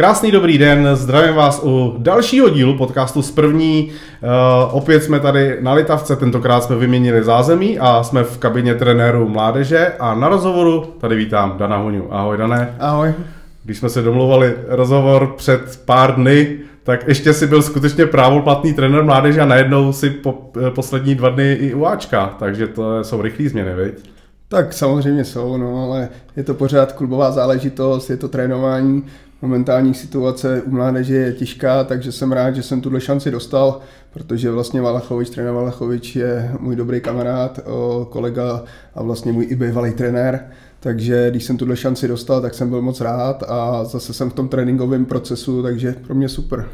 Krásný dobrý den, zdravím vás u dalšího dílu podcastu z první. Uh, opět jsme tady na Litavce, tentokrát jsme vyměnili zázemí a jsme v kabině trenéru mládeže a na rozhovoru tady vítám Dana Huňu. Ahoj Dané. Ahoj. Když jsme se domluvali rozhovor před pár dny, tak ještě si byl skutečně právoplatný trenér mládeže a najednou si po, eh, poslední dva dny i u Ačka, takže to jsou rychlé změny, viď? Tak samozřejmě jsou, no, ale je to pořád klubová záležitost, je to trénování. Momentální situace u mládeže je těžká, takže jsem rád, že jsem tuhle šanci dostal, protože vlastně Valachovič, trenér Valachovič je můj dobrý kamarád, kolega a vlastně můj i bývalý trenér. Takže když jsem tuhle šanci dostal, tak jsem byl moc rád a zase jsem v tom tréninkovém procesu, takže pro mě super.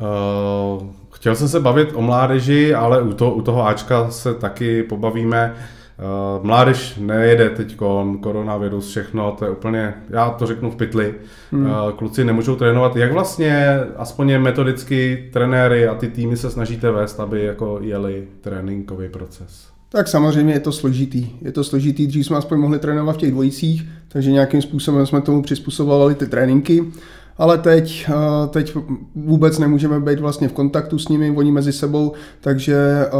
Uh, chtěl jsem se bavit o mládeži, ale u, to, u toho Ačka se taky pobavíme. Uh, mládež nejede teď koronavirus, všechno, to je úplně, já to řeknu v pytli. Hmm. Uh, kluci nemůžou trénovat. Jak vlastně, aspoň metodicky, trenéry a ty týmy se snažíte vést, aby jako jeli tréninkový proces? Tak samozřejmě je to složitý. Je to složitý, dřív jsme aspoň mohli trénovat v těch dvojicích, takže nějakým způsobem jsme tomu přizpůsobovali ty tréninky. Ale teď, eh, teď vůbec nemůžeme být vlastně v kontaktu s nimi, oni mezi sebou, takže eh,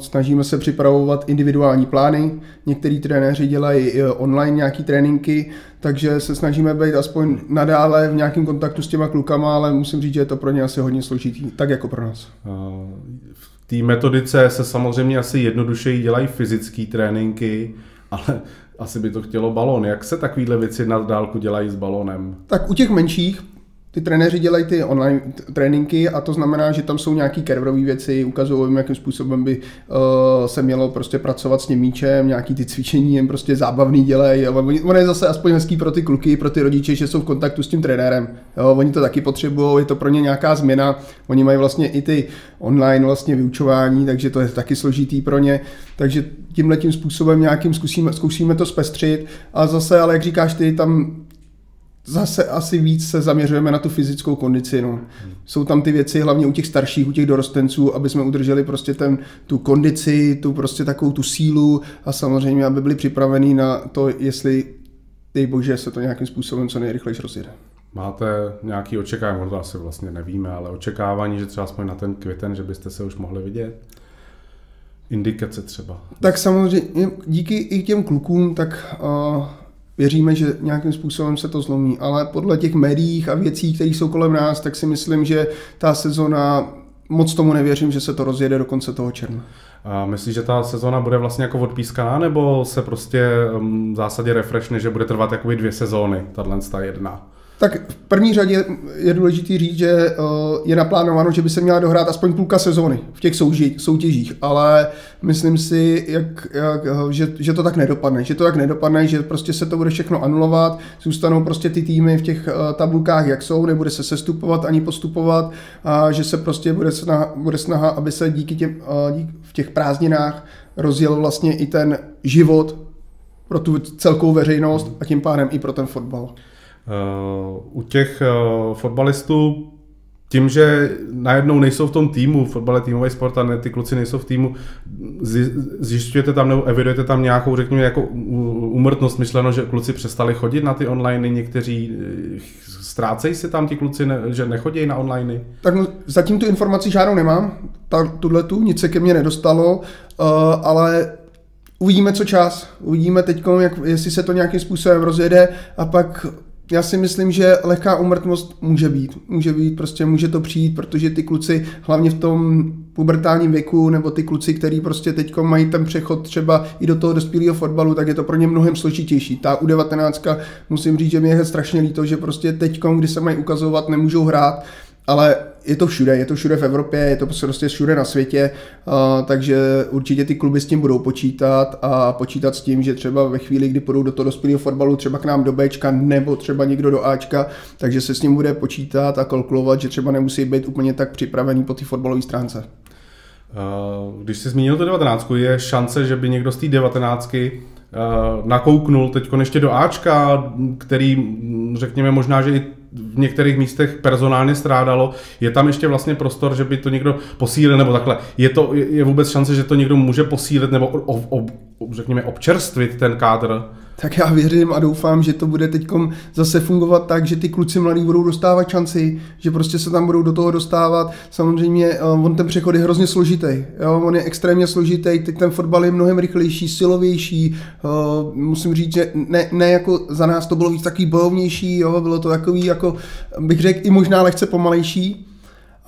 snažíme se připravovat individuální plány. Některý trenéři dělají eh, online nějaký tréninky, takže se snažíme být aspoň nadále v nějakém kontaktu s těma klukama, ale musím říct, že je to pro ně asi hodně složitý, tak jako pro nás. V té metodice se samozřejmě asi jednodušeji dělají fyzické tréninky, ale asi by to chtělo balón. Jak se takovéhle věci na dálku dělají s balónem? Tak u těch menších ty trenéři dělají ty online tréninky a to znamená, že tam jsou nějaký kerverové věci, ukazují jim, jakým způsobem by uh, se mělo prostě pracovat s tím míčem, nějaký ty cvičení jim prostě zábavný dělají. On je zase aspoň hezký pro ty kluky, pro ty rodiče, že jsou v kontaktu s tím trenérem. Jo, oni to taky potřebují, je to pro ně nějaká změna. Oni mají vlastně i ty online vlastně vyučování, takže to je taky složitý pro ně. Takže tímhle tím způsobem nějakým zkusíme, zkusíme to zpestřit. A zase, ale jak říkáš ty, tam zase asi víc se zaměřujeme na tu fyzickou kondici. No. Jsou tam ty věci hlavně u těch starších, u těch dorostenců, aby jsme udrželi prostě ten, tu kondici, tu prostě takovou tu sílu a samozřejmě, aby byli připravení na to, jestli dej bože se to nějakým způsobem co nejrychleji rozjede. Máte nějaký očekávání, to asi vlastně nevíme, ale očekávání, že třeba aspoň na ten květen, že byste se už mohli vidět? Indikace třeba. Tak samozřejmě díky i těm klukům, tak uh, věříme, že nějakým způsobem se to zlomí, ale podle těch médiích a věcí, které jsou kolem nás, tak si myslím, že ta sezona, moc tomu nevěřím, že se to rozjede do konce toho června. A myslíš, že ta sezona bude vlastně jako odpískaná, nebo se prostě um, v zásadě refreshne, že bude trvat jakoby dvě sezóny, tahle jedna? Tak v první řadě je důležité říct, že eh, je naplánováno, že by se měla dohrát aspoň půlka sezóny v těch soutěžích, ale myslím si, jak, jak, eh, že, že to tak nedopadne, že to tak nedopadne, že prostě se to bude všechno anulovat, zůstanou prostě ty týmy v těch eh, tabulkách, jak jsou, nebude se sestupovat ani postupovat a že se prostě bude snaha, bude snaha aby se díky těm, díky v těch prázdninách rozjel vlastně i ten život pro tu celkovou veřejnost a tím pádem i pro ten fotbal. Eh, u těch eh, fotbalistů tím, že najednou nejsou v tom týmu, fotbal je týmový sport a ne, ty kluci nejsou v týmu, zjišťujete tam nebo evidujete tam nějakou, řekněme, jako umrtnost, myšleno, že kluci přestali chodit na ty online, někteří eh, ztrácejí se tam ti kluci, ne, že nechodí na online? Tak no, zatím tu informaci žádnou nemám, ta, tuhle tu, nic se ke mně nedostalo, uh, ale uvidíme co čas, uvidíme teď, jak, jestli se to nějakým způsobem rozjede a pak já si myslím, že lehká umrtnost může být. Může být, prostě může to přijít, protože ty kluci, hlavně v tom pubertálním věku, nebo ty kluci, kteří prostě teď mají ten přechod třeba i do toho dospělého fotbalu, tak je to pro ně mnohem složitější. Ta U19, musím říct, že mi je strašně líto, že prostě teď, kdy se mají ukazovat, nemůžou hrát, ale je to všude, je to všude v Evropě, je to prostě všude na světě, uh, takže určitě ty kluby s tím budou počítat a počítat s tím, že třeba ve chvíli, kdy půjdou do toho dospělého fotbalu, třeba k nám do Bčka nebo třeba někdo do Ačka, takže se s ním bude počítat a kalkulovat, že třeba nemusí být úplně tak připravený po té fotbalové stránce. Když jsi zmínil to 19, je šance, že by někdo z té 19 nakouknul teď ještě do Ačka, který řekněme možná, že i v některých místech personálně strádalo. Je tam ještě vlastně prostor, že by to někdo posílil, nebo takhle. Je, to, je vůbec šance, že to někdo může posílit, nebo o, o, o, řekněme občerstvit ten kádr? Tak já věřím a doufám, že to bude teď zase fungovat tak, že ty kluci mladí budou dostávat šanci, že prostě se tam budou do toho dostávat. Samozřejmě eh, on ten přechod je hrozně složitý. Jo? On je extrémně složitý, teď ten fotbal je mnohem rychlejší, silovější. Uh, musím říct, že ne, ne, jako za nás to bylo víc takový bojovnější, jo? bylo to takový, jako bych řekl, i možná lehce pomalejší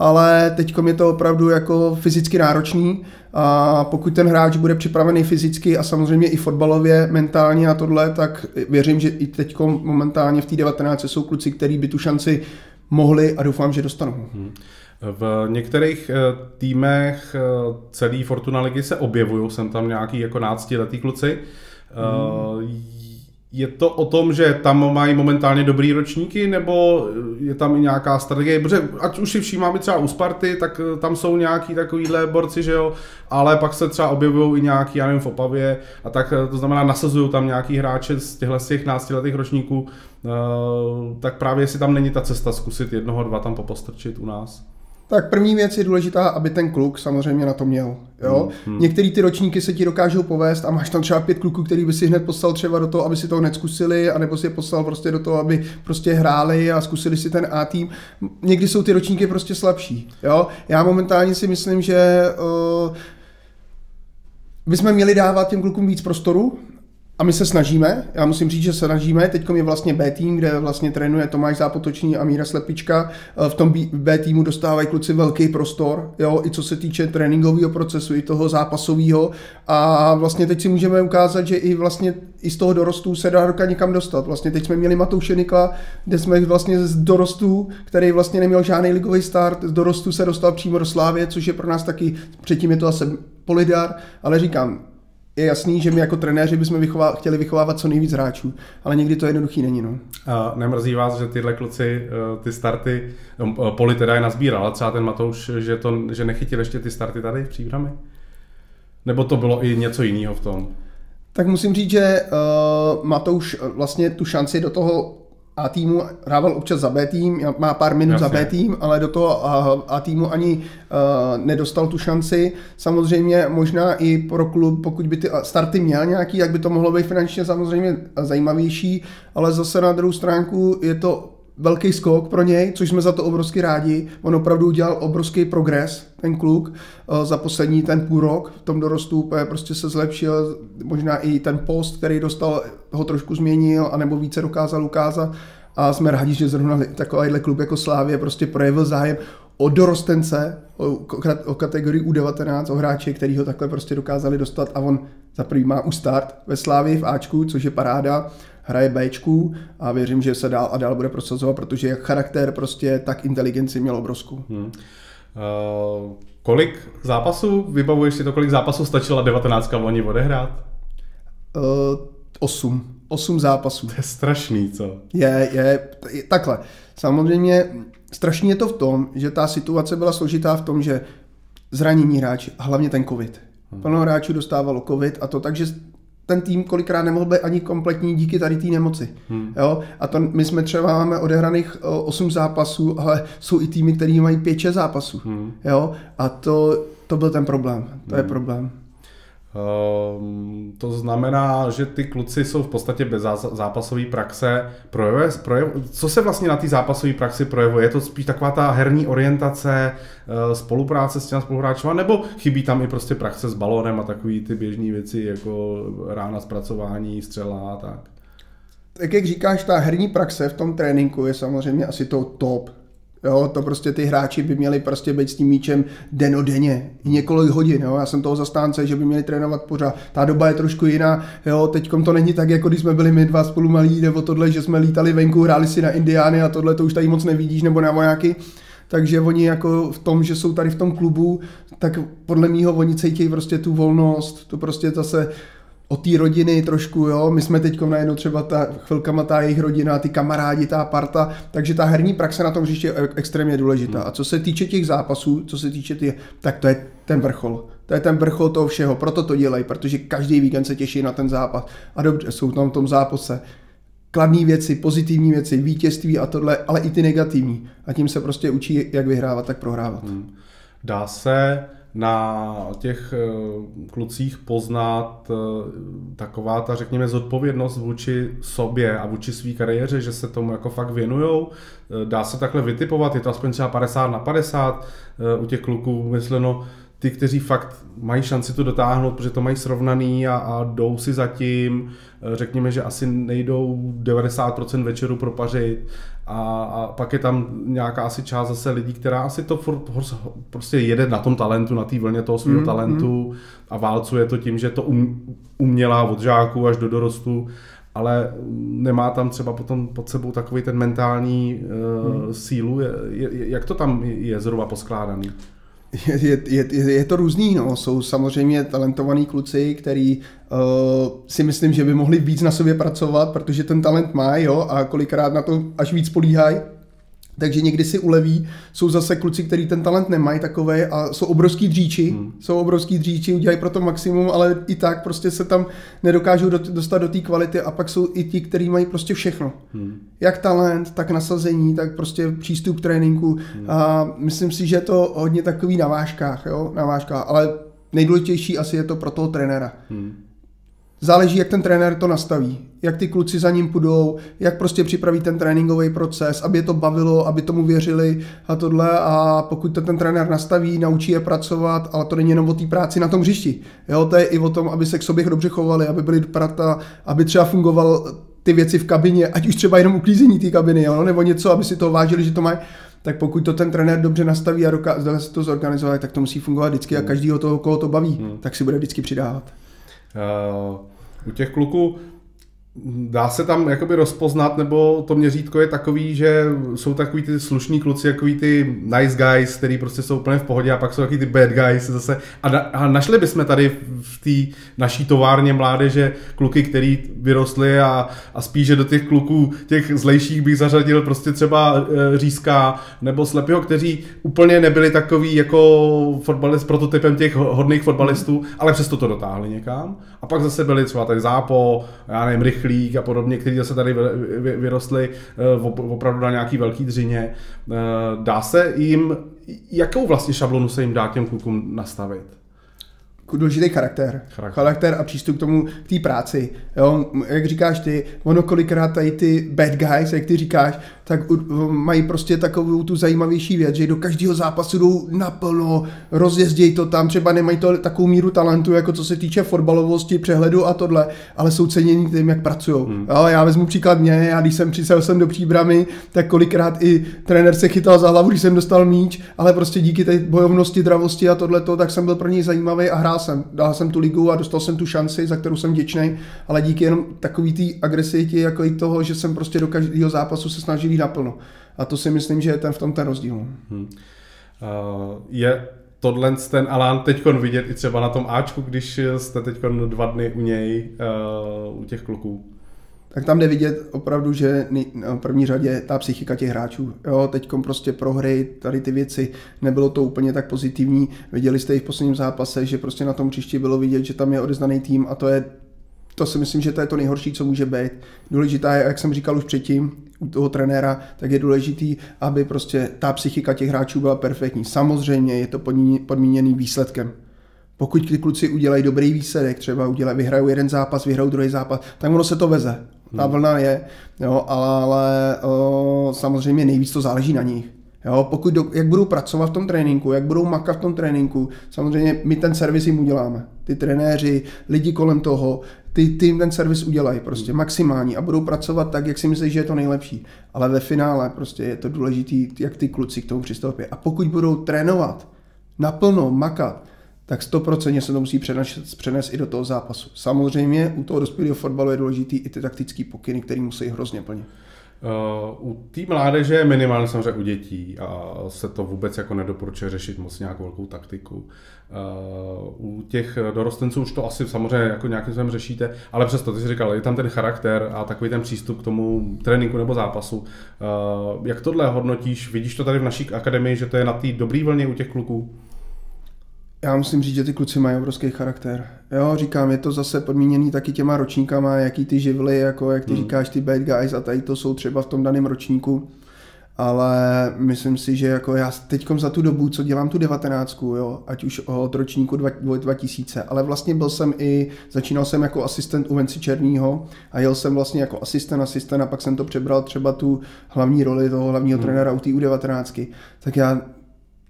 ale teď je to opravdu jako fyzicky náročný a pokud ten hráč bude připravený fyzicky a samozřejmě i fotbalově, mentálně a tohle, tak věřím, že i teď momentálně v té 19 jsou kluci, kteří by tu šanci mohli a doufám, že dostanou. Hmm. V některých eh, týmech eh, celý Fortuna ligy se objevují, jsem tam nějaký jako náctiletý kluci. Hmm. Je to o tom, že tam mají momentálně dobrý ročníky, nebo je tam i nějaká strategie? Protože ať už si všímáme třeba u Sparty, tak eh, tam jsou nějaký takovýhle borci, že jo, ale pak se třeba objevují i nějaký, já nevím, v Opavě, a tak eh, to znamená, nasazují tam nějaký hráče z těchto z těch náctiletých ročníků, eh, tak právě jestli tam není ta cesta zkusit jednoho, dva tam popostrčit u nás. Tak první věc je důležitá, aby ten kluk samozřejmě na to měl. Jo? Hmm, hmm. Některé ty ročníky se ti dokážou povést a máš tam třeba pět kluků, který by si hned poslal třeba do toho, aby si to hned zkusili, anebo si je poslal prostě do toho, aby prostě hráli a zkusili si ten A tým. Někdy jsou ty ročníky prostě slabší. Jo? Já momentálně si myslím, že uh, bychom měli dávat těm klukům víc prostoru, a my se snažíme, já musím říct, že se snažíme. Teď je vlastně B tým, kde vlastně trénuje Tomáš Zápotočný a Míra Slepička. Eh, v tom B týmu dostávají kluci velký prostor, jo, i co se týče tréninkového procesu, i toho zápasového. A vlastně teď si můžeme ukázat, že i vlastně i z toho dorostu se dá roka někam dostat. Vlastně teď jsme měli Matouše Nikla, kde jsme vlastně z dorostu, který vlastně neměl žádný ligový start, z dorostu se dostal přímo do Slávě, což je pro nás taky, předtím je to asi Polidar, ale říkám, je jasný, že my jako trenéři bychom vychová, chtěli vychovávat co nejvíc hráčů, ale někdy to jednoduchý není. No. A nemrzí vás, že tyhle kluci, eh, ty starty, no, eh, Poli teda je nazbíral, ale třeba ten Matouš, že, to, že nechytil ještě ty starty tady v příbrami? Nebo to bylo i něco jiného v tom? Tak musím říct, že uh, Matouš vlastně tu šanci do toho a týmu hrával občas za B tým, má pár minut Jasně. za B tým, ale do toho A, A týmu ani uh, nedostal tu šanci. Samozřejmě možná i pro klub, pokud by ty starty měl nějaký, jak by to mohlo být finančně samozřejmě zajímavější, ale zase na druhou stránku je to velký skok pro něj, což jsme za to obrovsky rádi. On opravdu udělal obrovský progres, ten kluk, eh, za poslední ten půl rok v tom dorostu, prostě se zlepšil, možná i ten post, který dostal, ho trošku změnil, anebo více dokázal ukázat. A jsme rádi, že zrovna takovýhle klub jako Slávě prostě projevil zájem o dorostence, o, o kategorii U19, o hráče, který ho takhle prostě dokázali dostat a on za prvý má u start ve Slávii v Ačku, což je paráda hraje Bčku a věřím, že se dál a dál bude prosazovat, protože jak charakter prostě, tak inteligenci měl obrovskou. Hmm. Uh, kolik zápasů, vybavuješ si to, kolik zápasů stačila 19 loni odehrát? Uh, osm. Osm zápasů. To je strašný, co? Je, je, je, takhle. Samozřejmě strašně je to v tom, že ta situace byla složitá v tom, že zranění hráči, a hlavně ten covid. Hmm. Plno hráčů dostávalo covid a to takže ten tým kolikrát nemohl být ani kompletní díky tady té nemoci. Hmm. Jo? A to my jsme třeba máme odehraných 8 zápasů, ale jsou i týmy, které mají 5-6 zápasů. Hmm. Jo? A to, to byl ten problém. To hmm. je problém. Um, to znamená, že ty kluci jsou v podstatě bez zápasové praxe. Projevuje, projev, co se vlastně na té zápasové praxi projevuje? Je to spíš taková ta herní orientace, uh, spolupráce s těmi spoluhráči, nebo chybí tam i prostě praxe s balónem a takové ty běžné věci, jako rána zpracování, střela a tak? Tak jak říkáš, ta herní praxe v tom tréninku je samozřejmě asi to top. Jo, to prostě ty hráči by měli prostě být s tím míčem denodenně, několik hodin. Jo. Já jsem toho zastánce, že by měli trénovat pořád. Ta doba je trošku jiná. Jo. Teď to není tak, jako když jsme byli my dva spolu malí, nebo tohle, že jsme lítali venku, hráli si na Indiány a tohle to už tady moc nevidíš, nebo na vojáky. Takže oni jako v tom, že jsou tady v tom klubu, tak podle mýho oni cítí prostě tu volnost, to prostě zase o té rodiny trošku, jo, my jsme teď najednou třeba ta chvilkama ta jejich rodina, ty kamarádi, ta parta, takže ta herní praxe na tom hřiště je extrémně důležitá. Hmm. A co se týče těch zápasů, co se týče těch, tak to je ten vrchol. To je ten vrchol toho všeho, proto to dělají, protože každý víkend se těší na ten zápas. A dobře, jsou tam v tom zápase kladné věci, pozitivní věci, vítězství a tohle, ale i ty negativní. A tím se prostě učí, jak vyhrávat, tak prohrávat. Hmm. Dá se na těch eh, klucích poznat eh, taková ta, řekněme, zodpovědnost vůči sobě a vůči své kariéře, že se tomu jako fakt věnujou. Eh, dá se takhle vytipovat, je to aspoň třeba 50 na 50 u těch kluků mysleno, ty, kteří fakt mají šanci to dotáhnout, protože to mají srovnaný a, a jdou si zatím, řekněme, že asi nejdou 90% večeru propařit a, a pak je tam nějaká asi část zase lidí, která asi to furt, prostě jede na tom talentu, na té vlně toho svého mm, talentu mm. a válcuje to tím, že to um, umělá od žáků až do dorostu, ale nemá tam třeba potom pod sebou takový ten mentální uh, mm. sílu. Je, je, jak to tam je zhruba poskládaný? Je, je, je, je to různý, no. Jsou samozřejmě talentovaní kluci, který uh, si myslím, že by mohli víc na sobě pracovat, protože ten talent má, jo, a kolikrát na to až víc políhají takže někdy si uleví. Jsou zase kluci, kteří ten talent nemají takové a jsou obrovský dříči, hmm. jsou obrovský dříči, udělají pro to maximum, ale i tak prostě se tam nedokážou dostat do té kvality a pak jsou i ti, kteří mají prostě všechno. Hmm. Jak talent, tak nasazení, tak prostě přístup k tréninku hmm. a myslím si, že je to hodně takový na vážkách, jo, na vážkách, ale nejdůležitější asi je to pro toho trenéra. Hmm. Záleží, jak ten trenér to nastaví, jak ty kluci za ním půjdou, jak prostě připraví ten tréninkový proces, aby je to bavilo, aby tomu věřili a tohle. A pokud to ten trenér nastaví, naučí je pracovat, ale to není jenom o té práci na tom hřišti. Jo, to je i o tom, aby se k sobě dobře chovali, aby byli prata, aby třeba fungoval ty věci v kabině, ať už třeba jenom uklízení té kabiny, jo, nebo něco, aby si to vážili, že to mají tak pokud to ten trenér dobře nastaví a dokáže se to zorganizovat, tak to musí fungovat vždycky a hmm. každýho toho, koho to baví, hmm. tak si bude vždycky přidávat. Uh, u těch kluků dá se tam jakoby rozpoznat, nebo to měřítko je takový, že jsou takový ty slušní kluci, takový ty nice guys, který prostě jsou úplně v pohodě a pak jsou takový ty bad guys zase. A, na, a našli bychom tady v té naší továrně mládeže kluky, který vyrostli a, a spíše do těch kluků těch zlejších bych zařadil prostě třeba e, Řízka nebo Slepého, kteří úplně nebyli takový jako fotbalist prototypem těch hodných fotbalistů, ale přesto to dotáhli někam. A pak zase byli třeba ten Zápo, já nevím, Rychlík a podobně, kteří zase tady vyrostli eh, opravdu na nějaký velký dřině. Eh, dá se jim, jakou vlastně šablonu se jim dá těm klukům nastavit? důležitý charakter. charakter. Charakter a přístup k tomu, k té práci. Jo? Jak říkáš ty, ono kolikrát tady ty bad guys, jak ty říkáš, tak mají prostě takovou tu zajímavější věc, že do každého zápasu jdou naplno, rozjezdějí to tam, třeba nemají to takovou míru talentu, jako co se týče fotbalovosti, přehledu a tohle, ale jsou cenění tím, jak pracují. Hmm. já vezmu příklad mě, já když jsem přišel sem do příbramy, tak kolikrát i trenér se chytal za hlavu, když jsem dostal míč, ale prostě díky té bojovnosti, dravosti a tohle, tak jsem byl pro něj zajímavý a hrál jsem. Dal jsem tu ligu a dostal jsem tu šanci, za kterou jsem vděčný, ale díky jenom takový té agresivitě, jako i toho, že jsem prostě do každého zápasu se snažil jít naplno. A to si myslím, že je ten v tom ten rozdíl. Hmm. Uh, je tohle ten Alan teď vidět i třeba na tom Ačku, když jste teď dva dny u něj, uh, u těch kluků? tak tam jde vidět opravdu, že v první řadě ta psychika těch hráčů. Jo, teď prostě prohry, tady ty věci, nebylo to úplně tak pozitivní. Viděli jste i v posledním zápase, že prostě na tom příští bylo vidět, že tam je odezdaný tým a to je to si myslím, že to je to nejhorší, co může být. Důležitá je, jak jsem říkal už předtím, u toho trenéra, tak je důležitý, aby prostě ta psychika těch hráčů byla perfektní. Samozřejmě je to podmíněný výsledkem. Pokud ty kluci udělají dobrý výsledek, třeba udělají, vyhrajou jeden zápas, vyhrajou druhý zápas, tak ono se to veze. Ta hmm. vlna je, jo, ale, ale o, samozřejmě nejvíc to záleží na nich. Jo, pokud do, jak budou pracovat v tom tréninku, jak budou makat v tom tréninku, samozřejmě my ten servis jim uděláme. Ty trenéři, lidi kolem toho, ty, ty jim ten servis udělají prostě maximální a budou pracovat tak, jak si myslí, že je to nejlepší. Ale ve finále prostě je to důležité, jak ty kluci k tomu přistoupí. A pokud budou trénovat, naplno makat, tak 100% se to musí přenést, přenést i do toho zápasu. Samozřejmě u toho dospělého fotbalu je důležitý i ty taktické pokyny, které musí hrozně plnit. Uh, u té mládeže minimálně samozřejmě u dětí a se to vůbec jako nedoporučuje řešit moc nějakou velkou taktiku. Uh, u těch dorostenců už to asi samozřejmě jako nějakým způsobem řešíte, ale přesto, ty jsi říkal, je tam ten charakter a takový ten přístup k tomu tréninku nebo zápasu. Uh, jak tohle hodnotíš? Vidíš to tady v naší akademii, že to je na té dobré vlně u těch kluků? Já musím říct, že ty kluci mají obrovský charakter. Jo, říkám, je to zase podmíněný taky těma ročníkama, jaký ty živly, jako jak ty hmm. říkáš, ty bad guys a tady to jsou třeba v tom daném ročníku. ale myslím si, že jako já teď za tu dobu, co dělám tu devatenáctku, jo, ať už od ročníku 2000, ale vlastně byl jsem i, začínal jsem jako asistent u Venci Černýho a jel jsem vlastně jako asistent, asistent a pak jsem to přebral třeba tu hlavní roli toho hlavního hmm. trenéra u té U19. Tak já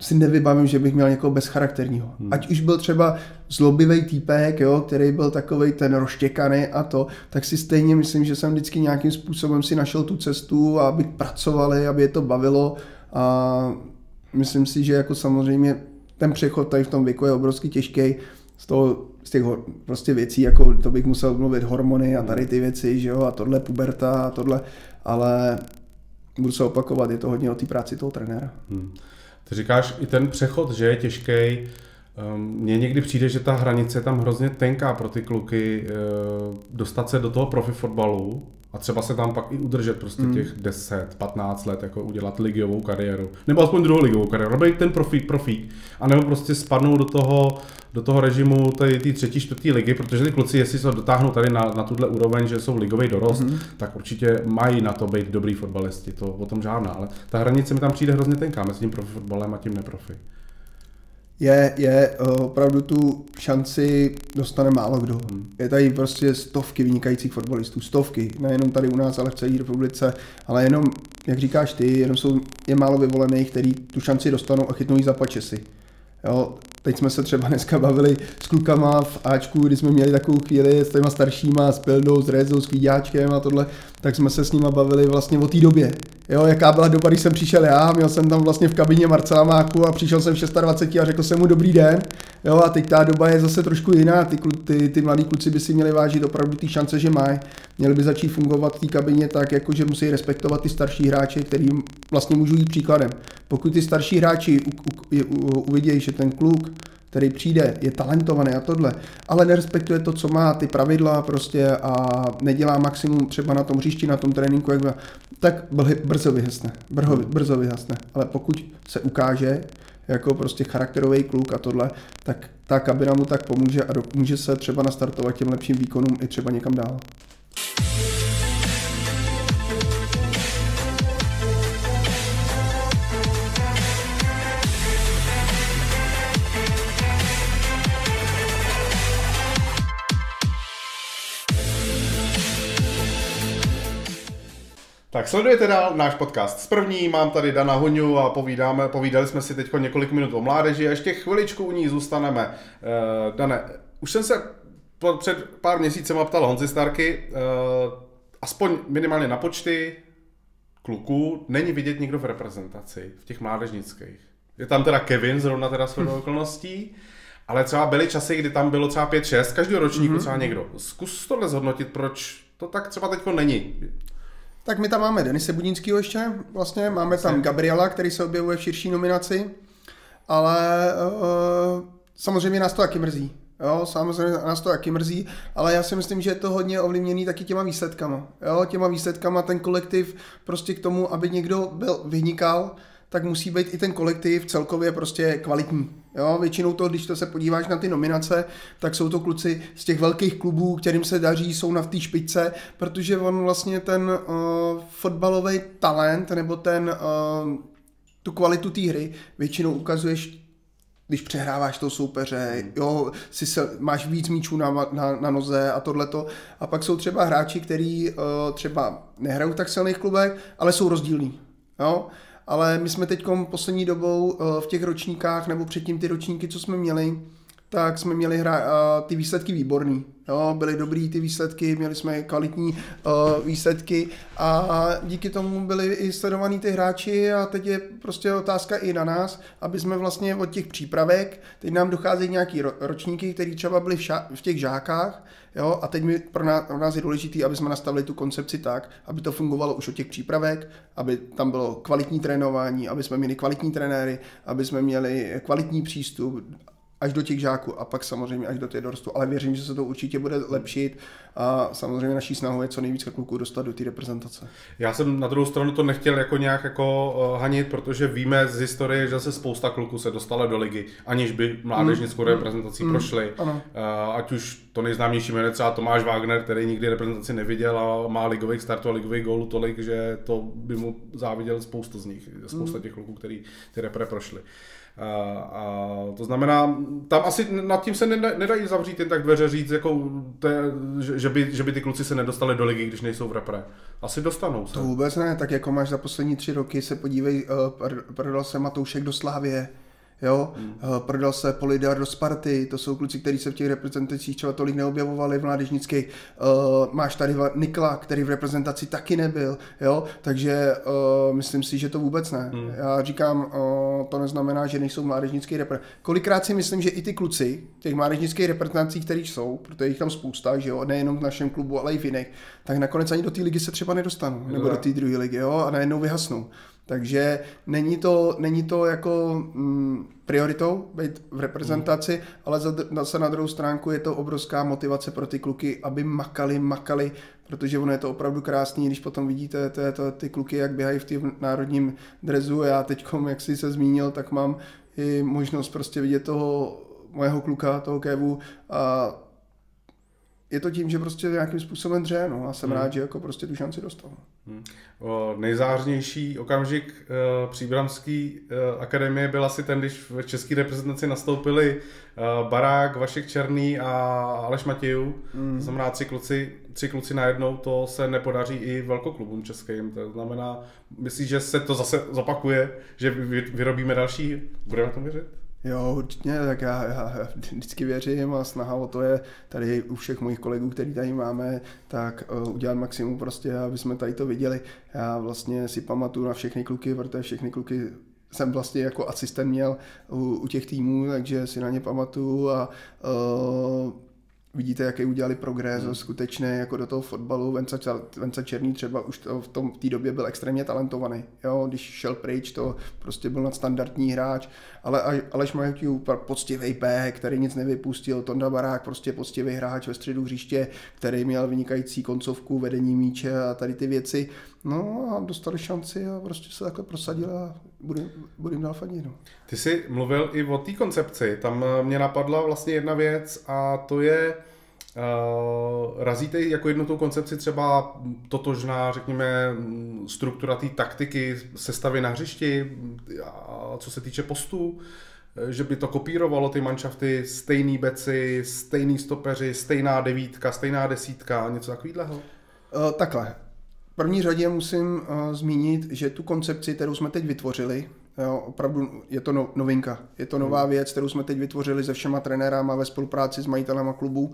si nevybavím, že bych měl někoho bezcharakterního. Hmm. Ať už byl třeba zlobivý týpek, jo, který byl takový ten roštěkaný a to, tak si stejně myslím, že jsem vždycky nějakým způsobem si našel tu cestu, aby pracovali, aby je to bavilo a myslím si, že jako samozřejmě ten přechod tady v tom věku je obrovský těžký z toho, z těch prostě věcí, jako to bych musel mluvit hormony a tady ty věci, že jo, a tohle puberta a tohle, ale budu se opakovat, je to hodně o té práci toho trenéra. Hmm. Ty říkáš i ten přechod, že je těžký. Ehm, mně někdy přijde, že ta hranice je tam hrozně tenká pro ty kluky eh, dostat se do toho profi fotbalu a třeba se tam pak i udržet prostě mm. těch 10, 15 let, jako udělat ligovou kariéru. Nebo aspoň druhou ligovou kariéru, nebo ten profík, profík. A nebo prostě spadnout do toho, do toho režimu té třetí, čtvrtý ligy, protože ty kluci, jestli se dotáhnou tady na, na tuhle úroveň, že jsou ligový dorost, mm. tak určitě mají na to být dobrý fotbalisti, to o tom žádná. Ale ta hranice mi tam přijde hrozně tenká mezi tím profi fotbalem a tím neprofi je, je eh, opravdu tu šanci dostane málo kdo. Hmm. Je tady prostě stovky vynikajících fotbalistů, stovky, nejenom tady u nás, ale v celé republice, ale jenom, jak říkáš ty, jenom jsou, je málo vyvolených, který tu šanci dostanou a chytnou ji za pačesy. Jo, teď jsme se třeba dneska bavili s klukama v Ačku, kdy jsme měli takovou chvíli s těma staršíma, s Pildou, s Rezou, s Kvíďáčkem a tohle, tak jsme se s nima bavili vlastně o té době. Jo, jaká byla doba, když jsem přišel já, měl jsem tam vlastně v kabině Marcela Máku a přišel jsem v 26 a řekl jsem mu dobrý den. Jo, a teď ta doba je zase trošku jiná, ty, ty, ty mladí kluci by si měli vážit opravdu ty šance, že mají. Měli by začít fungovat v té kabině tak, jako že musí respektovat ty starší hráče, kterým vlastně můžou jít příkladem. Pokud ty starší hráči uvidějí, že ten kluk který přijde, je talentovaný a tohle, ale nerespektuje to, co má, ty pravidla prostě a nedělá maximum třeba na tom hřišti, na tom tréninku, jak tak brzo vyhasne, brzo, brzo vyhasne. Ale pokud se ukáže, jako prostě charakterový kluk a tohle, tak ta kabina mu tak pomůže a může se třeba nastartovat těm lepším výkonům i třeba někam dál. Tak sledujete dál náš podcast. S první mám tady Dana Hoňu a povídáme, povídali jsme si teď několik minut o mládeži a ještě chviličku u ní zůstaneme. Uh, Dane, už jsem se po, před pár měsícem ptal Honzi Starky, uh, aspoň minimálně na počty kluků, není vidět nikdo v reprezentaci, v těch mládežnických. Je tam teda Kevin, zrovna teda s hm. okolností, ale třeba byly časy, kdy tam bylo třeba 5-6, každého ročníku mm-hmm. třeba někdo. Zkus tohle zhodnotit, proč to tak třeba teď není. Tak my tam máme Denise Budínského ještě, vlastně máme tam Gabriela, který se objevuje v širší nominaci, ale uh, samozřejmě nás to taky mrzí. Jo, samozřejmě nás to taky mrzí, ale já si myslím, že je to hodně ovlivněný taky těma výsledkama. Jo, těma výsledkama ten kolektiv prostě k tomu, aby někdo byl vynikal, tak musí být i ten kolektiv celkově prostě kvalitní. Jo, většinou to, když to se podíváš na ty nominace, tak jsou to kluci z těch velkých klubů, kterým se daří, jsou na v té špičce, protože on vlastně ten uh, fotbalový talent nebo ten uh, tu kvalitu té hry většinou ukazuješ když přehráváš toho soupeře, jo, si se, máš víc míčů na, na, na noze a tohleto. A pak jsou třeba hráči, kteří uh, třeba nehrajou v tak silných klubech, ale jsou rozdílní. Jo? Ale my jsme teď poslední dobou eh, v těch ročníkách, nebo předtím ty ročníky, co jsme měli, tak jsme měli hra, uh, ty výsledky výborný. Jo, byly dobrý ty výsledky, měli jsme kvalitní uh, výsledky a díky tomu byli i sledovaní ty hráči a teď je prostě otázka i na nás, aby jsme vlastně od těch přípravek, teď nám docházejí nějaký ro, ročníky, které třeba byly v, ša, v těch žákách, jo, a teď mi, pro, nás, pro nás je důležité, aby jsme nastavili tu koncepci tak, aby to fungovalo už od těch přípravek, aby tam bylo kvalitní trénování, aby jsme měli kvalitní trenéry, aby jsme měli kvalitní přístup, až do těch žáků a pak samozřejmě až do těch dorostu. Ale věřím, že se to určitě bude lepšit a samozřejmě naší snahou je co nejvíce kluků dostat do té reprezentace. Já jsem na druhou stranu to nechtěl jako nějak jako uh, hanit, protože víme z historie, že se spousta kluků se dostala do ligy, aniž by mládežnickou mm, reprezentací mm, prošli. Ano. Uh, ať už to nejznámější jméno třeba Tomáš Wagner, který nikdy reprezentaci neviděl a má ligových startů a ligových gólů tolik, že to by mu záviděl spoustu z nich, spousta těch kluků, který ty repre prošli. A, a to znamená, tam asi nad tím se nedají zavřít jen tak dveře říct, jako te, že, že, by, že by ty kluci se nedostali do ligy, když nejsou v repre. Asi dostanou se. To vůbec ne, tak jako máš za poslední tři roky, se podívej, uh, prodal se Matoušek do Slávě, Jo? Hmm. Eh, prodal se Polidar do Sparty, to jsou kluci, kteří se v těch reprezentacích třeba tolik neobjevovali v mládežnických. Uh, máš tady Nikla, který v reprezentaci taky nebyl, jo? takže uh, myslím si, že to vůbec ne. Hmm. Já říkám, uh, to neznamená, že nejsou mládežnický repre. Kolikrát si myslím, že i ty kluci, těch mládežnických reprezentací, kterých jsou, protože jich tam spousta, že jo? nejenom v našem klubu, ale i v jiných, tak nakonec ani do té ligy se třeba nedostanou, nebo do té druhé ligy, jo? a najednou vyhasnou. Takže není to, není to jako mm, prioritou být v reprezentaci, mm. ale zase na druhou stránku je to obrovská motivace pro ty kluky, aby makali, makali, protože ono je to opravdu krásný, když potom vidíte ty, ty, ty kluky, jak běhají v tím národním drezu. Já teď, jak jsi se zmínil, tak mám i možnost prostě vidět toho mojeho kluka, toho Kevu a je to tím, že prostě nějakým způsobem dře, no a jsem hmm. rád, že jako prostě tu šanci dostal. Hmm. O, nejzářnější okamžik e, příbramský e, akademie byl asi ten, když v české reprezentaci nastoupili e, Barák, Vašek Černý a Aleš Matějů. Hmm. To znamená tři kluci, tři kluci najednou, to se nepodaří i velkoklubům českým. To znamená, myslíš, že se to zase zopakuje, že vyrobíme další? Budeme tomu věřit? Jo, určitě, tak já, já vždycky věřím a snaha o to je tady u všech mojich kolegů, který tady máme, tak uh, udělat maximum prostě, aby jsme tady to viděli. Já vlastně si pamatuju na všechny kluky, protože všechny kluky jsem vlastně jako asistent měl u, u těch týmů, takže si na ně pamatuju a uh, vidíte, jaký udělali progres hmm. skutečně jako do toho fotbalu. Venca, Venca Černý třeba už to v, tom, v té době byl extrémně talentovaný. Jo, když šel pryč, to prostě byl nadstandardní hráč, ale Aleš Majetů poctivý B, který nic nevypustil, Tonda Barák prostě poctivý hráč ve středu hřiště, který měl vynikající koncovku, vedení míče a tady ty věci. No a dostali šanci a prostě se takhle prosadili a budeme budem dál fandit. No. Ty jsi mluvil i o té koncepci. Tam eh, mě napadla vlastně jedna věc a to je, Uh, razíte jako jednu tu koncepci třeba totožná, řekněme, struktura té taktiky, sestavy na hřišti, a co se týče postů, eh, že by to kopírovalo ty manšafty, stejný beci, stejný stopeři, stejná devítka, stejná desítka, něco takového? Uh, takhle. V první řadě musím uh, zmínit, že tu koncepci, kterou jsme teď vytvořili, jo, opravdu je to no, novinka. Je to nová hmm. věc, kterou jsme teď vytvořili se všema trenérama ve spolupráci s majitelema klubu. Uh,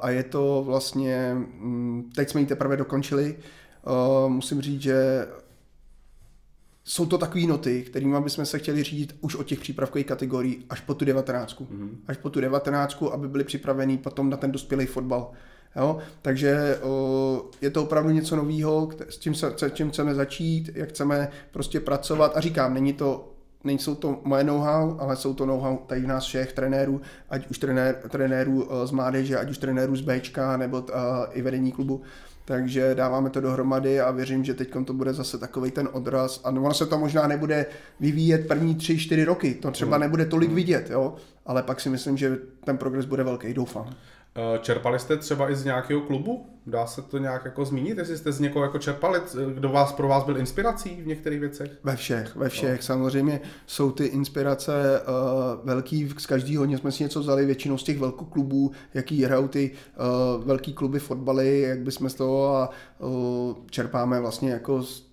a je to vlastně, um, teď jsme ji teprve dokončili. Uh, musím říct, že jsou to takové noty, kterými bychom se chtěli řídit už od těch přípravkových kategorií až po tu devatenáctku. Mm-hmm. Až po tu devatenáctku, aby byli připraveni potom na ten dospělý fotbal. Jo? Takže o, je to opravdu něco nového, s čím, se, čím chceme začít, jak chceme prostě pracovat. A říkám, není to nejsou to moje know-how, ale jsou to know-how tady nás všech trenérů, ať už trenér, trenérů z mládeže, ať už trenérů z Bčka, nebo uh, i vedení klubu. Takže dáváme to dohromady a věřím, že teď to bude zase takový ten odraz. A ono se to možná nebude vyvíjet první tři, čtyři roky. To třeba hmm. nebude tolik vidět, jo? ale pak si myslím, že ten progres bude velký, doufám. Eh, čerpali jste třeba i z nějakého klubu? Dá se to nějak jako zmínit, jestli jste z někoho jako čerpali, kdo vás pro vás byl inspirací v některých věcech? Ve všech, ve všech. No. Samozřejmě jsou ty inspirace uh, velký, z každého jsme si něco vzali, většinou z těch velkoklubů, jaký hrajou ty uh, velký kluby fotbaly, jak bychom z toho a uh, čerpáme vlastně jako z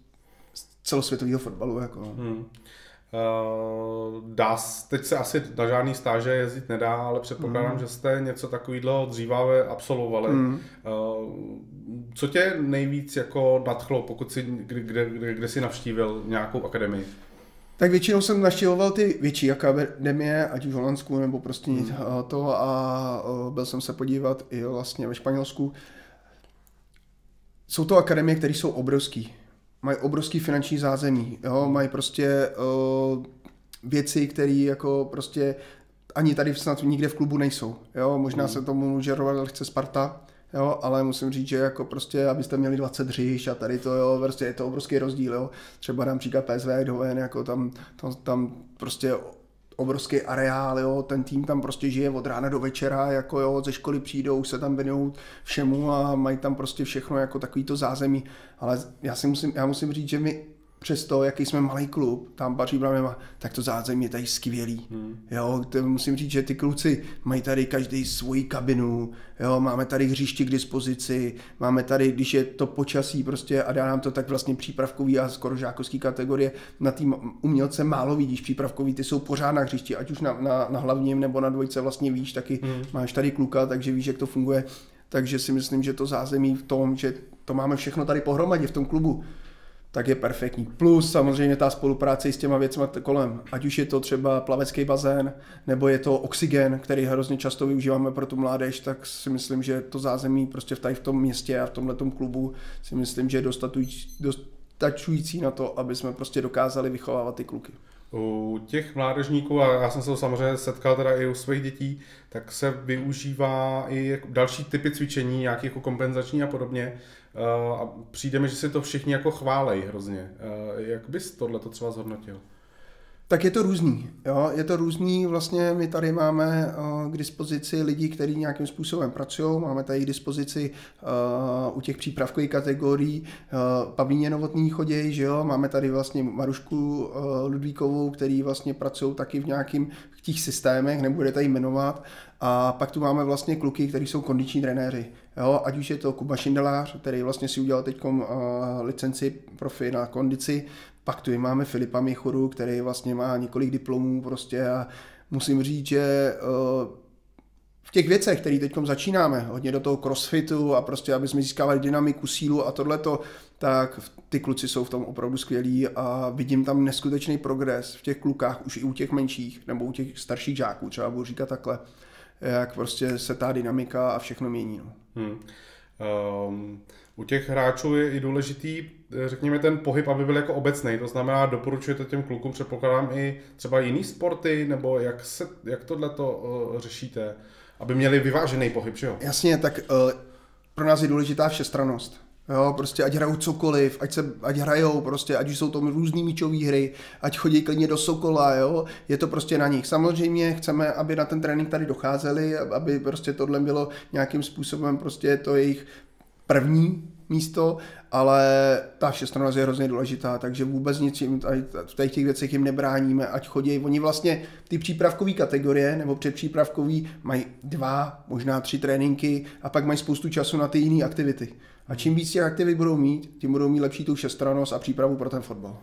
celosvětového fotbalu. Jako. No. Hmm. Uh, dá, teď se asi na žádný stáže jezdit nedá, ale předpokládám, mm. že jste něco takového dříve absolvovali. Mm. Co tě nejvíc jako nadchlo, pokud si, kde, kde, kde, kde jsi navštívil nějakou akademii? Tak většinou jsem navštěvoval ty větší akademie, ať už v Holandsku nebo prostě mm. to a byl jsem se podívat i vlastně ve Španělsku. Jsou to akademie, které jsou obrovské mají obrovský finanční zázemí, jo? mají prostě uh, věci, které jako prostě ani tady snad nikde v klubu nejsou. Jo? Možná mm. se tomu může lehce Sparta, jo, ale musím říct, že jako prostě, abyste měli 20 hřiš a tady to, jo, prostě je to obrovský rozdíl, jo. Třeba nám příklad PSV Eindhoven, jako tam, tam, tam prostě obrovský areál, jo, ten tým tam prostě žije od rána do večera, jako jo, ze školy přijdou, se tam věnují všemu a mají tam prostě všechno jako takový to zázemí, ale já si musím, já musím říct, že my přesto, jaký jsme malý klub, tam paří Bramema, tak to zázemí je tady skvělý. Hmm. Jo, to musím říct, že ty kluci mají tady každý svoji kabinu, jo, máme tady hřiště k dispozici, máme tady, když je to počasí prostě a dá nám to tak vlastně přípravkový a skoro žákovský kategorie, na tým umělce málo vidíš, přípravkový ty jsou pořád na hřišti, ať už na, na, na hlavním nebo na dvojce vlastně víš, taky hmm. máš tady kluka, takže víš, jak to funguje. Takže si myslím, že to zázemí v tom, že to máme všechno tady pohromadě v tom klubu tak je perfektní. Plus samozřejmě ta spolupráce s těma věcmi kolem. Ať už je to třeba plavecký bazén, nebo je to oxygen, který hrozně často využíváme pro tu mládež, tak si myslím, že to zázemí prostě v tady v tom městě a v tomhle klubu si myslím, že je dostačující na to, aby jsme prostě dokázali vychovávat ty kluky. U těch mládežníků, a já jsem se to samozřejmě setkal teda i u svých dětí, tak se využívá i další typy cvičení, nějaký jako kompenzační a podobně. Eh, a přijde mi, že si to všichni jako chválej hrozně. Eh, jak bys tohle to třeba zhodnotil? Tak je to různý. Jo? Je to různý, vlastně my tady máme uh, k dispozici lidi, kteří nějakým způsobem pracují, máme tady k dispozici uh, u těch přípravkových kategorií uh, Pavlíně Novotný choděj, že jo? máme tady vlastně Marušku uh, Ludvíkovou, který vlastně pracují taky v nějakých těch systémech, nebude tady jmenovat, a pak tu máme vlastně kluky, kteří jsou kondiční trenéři. Jo? Ať už je to Kuba Šindelář, který vlastně si udělal teď uh, licenci profi na kondici, pak tu máme Filipa Michuru, který vlastně má několik diplomů prostě a musím říct, že uh, v těch věcech, které teď začínáme, hodně do toho crossfitu a prostě, aby jsme získávali dynamiku, sílu a tohleto, tak ty kluci jsou v tom opravdu skvělí a vidím tam neskutečný progres v těch klukách, už i u těch menších nebo u těch starších žáků, třeba budu říkat takhle jak prostě se ta dynamika a všechno mění. No. Hmm. Um, u těch hráčů je i důležitý, řekněme, ten pohyb, aby byl jako obecný. To znamená, doporučujete těm klukům, předpokládám, i třeba jiný sporty, nebo jak, se, jak tohle to uh, řešíte, aby měli vyvážený pohyb, že jo? Jasně, tak uh, pro nás je důležitá všestranost. Jo, prostě ať hrajou cokoliv, ať, se, ať hrajou, prostě, ať už jsou to různý míčové hry, ať chodí klidně do Sokola, jo, je to prostě na nich. Samozřejmě chceme, aby na ten trénink tady docházeli, aby prostě tohle bylo nějakým způsobem prostě to jejich první místo, ale ta všestrannost je hrozně důležitá, takže vůbec nic jim v těch věcech jim nebráníme, ať chodí. Oni vlastně ty přípravkové kategorie nebo předpřípravkový mají dva, možná tři tréninky a pak mají spoustu času na ty jiné aktivity. A čím víc těch aktivit budou mít, tím budou mít lepší tu všestrannost a přípravu pro ten fotbal.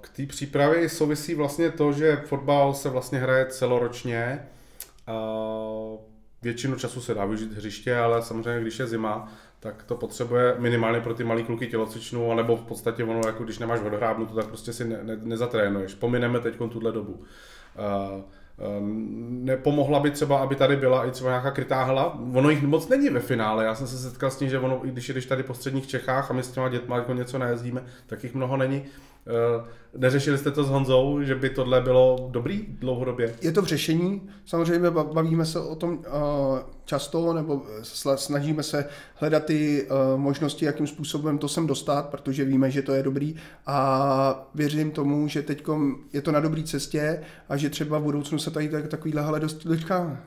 K té přípravě souvisí vlastně to, že fotbal se vlastně hraje celoročně. Většinu času se dá využít hřiště, ale samozřejmě, když je zima, tak to potřebuje minimálně pro ty malé kluky tělocvičnu, anebo v podstatě ono, jako když nemáš vodohrábnu, tak prostě si ne, ne, nezatrénuješ. Pomineme teď tuhle dobu. Uh, Nepomohla by třeba, aby tady byla i třeba nějaká krytá hala? Ono jich moc není ve finále. Já jsem se setkal s tím, že ono, i když jdeš tady po středních Čechách a my s těma dětma jako něco nejezdíme, tak jich mnoho není. Eh, neřešili jste to s Honzou, že by tohle bylo dobrý dlouhodobě? Je to v řešení. Samozřejmě bavíme se o tom eh, často, nebo snažíme se hledat ty eh, možnosti, jakým způsobem to sem dostat, protože víme, že to je dobrý a věřím tomu, že teď je to na dobré cestě a že třeba v budoucnu se tady takovýhle hale dočkáme.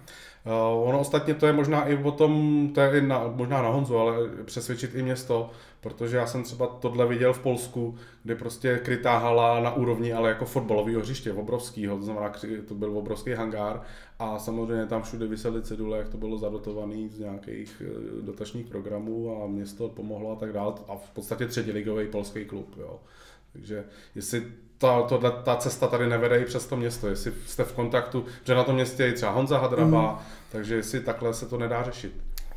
Ono ostatně to je možná i o tom, to je i na, možná na Honzu, ale přesvědčit i město, protože já jsem třeba tohle viděl v Polsku, kde prostě krytá hala na úrovni, ale jako fotbalového hřiště, obrovskýho, to znamená, to byl obrovský hangár a samozřejmě tam všude vysely cedule, jak to bylo zadotované z nějakých eh, dotačních programů a město pomohlo a tak dále a v podstatě třetiligový polský klub, jo. Takže jestli ta, tohle, ta cesta tady nevede i přes to město, jestli jste v kontaktu, že na tom městě je třeba Honza Hadraba, mm. takže jestli takhle se to nedá řešit.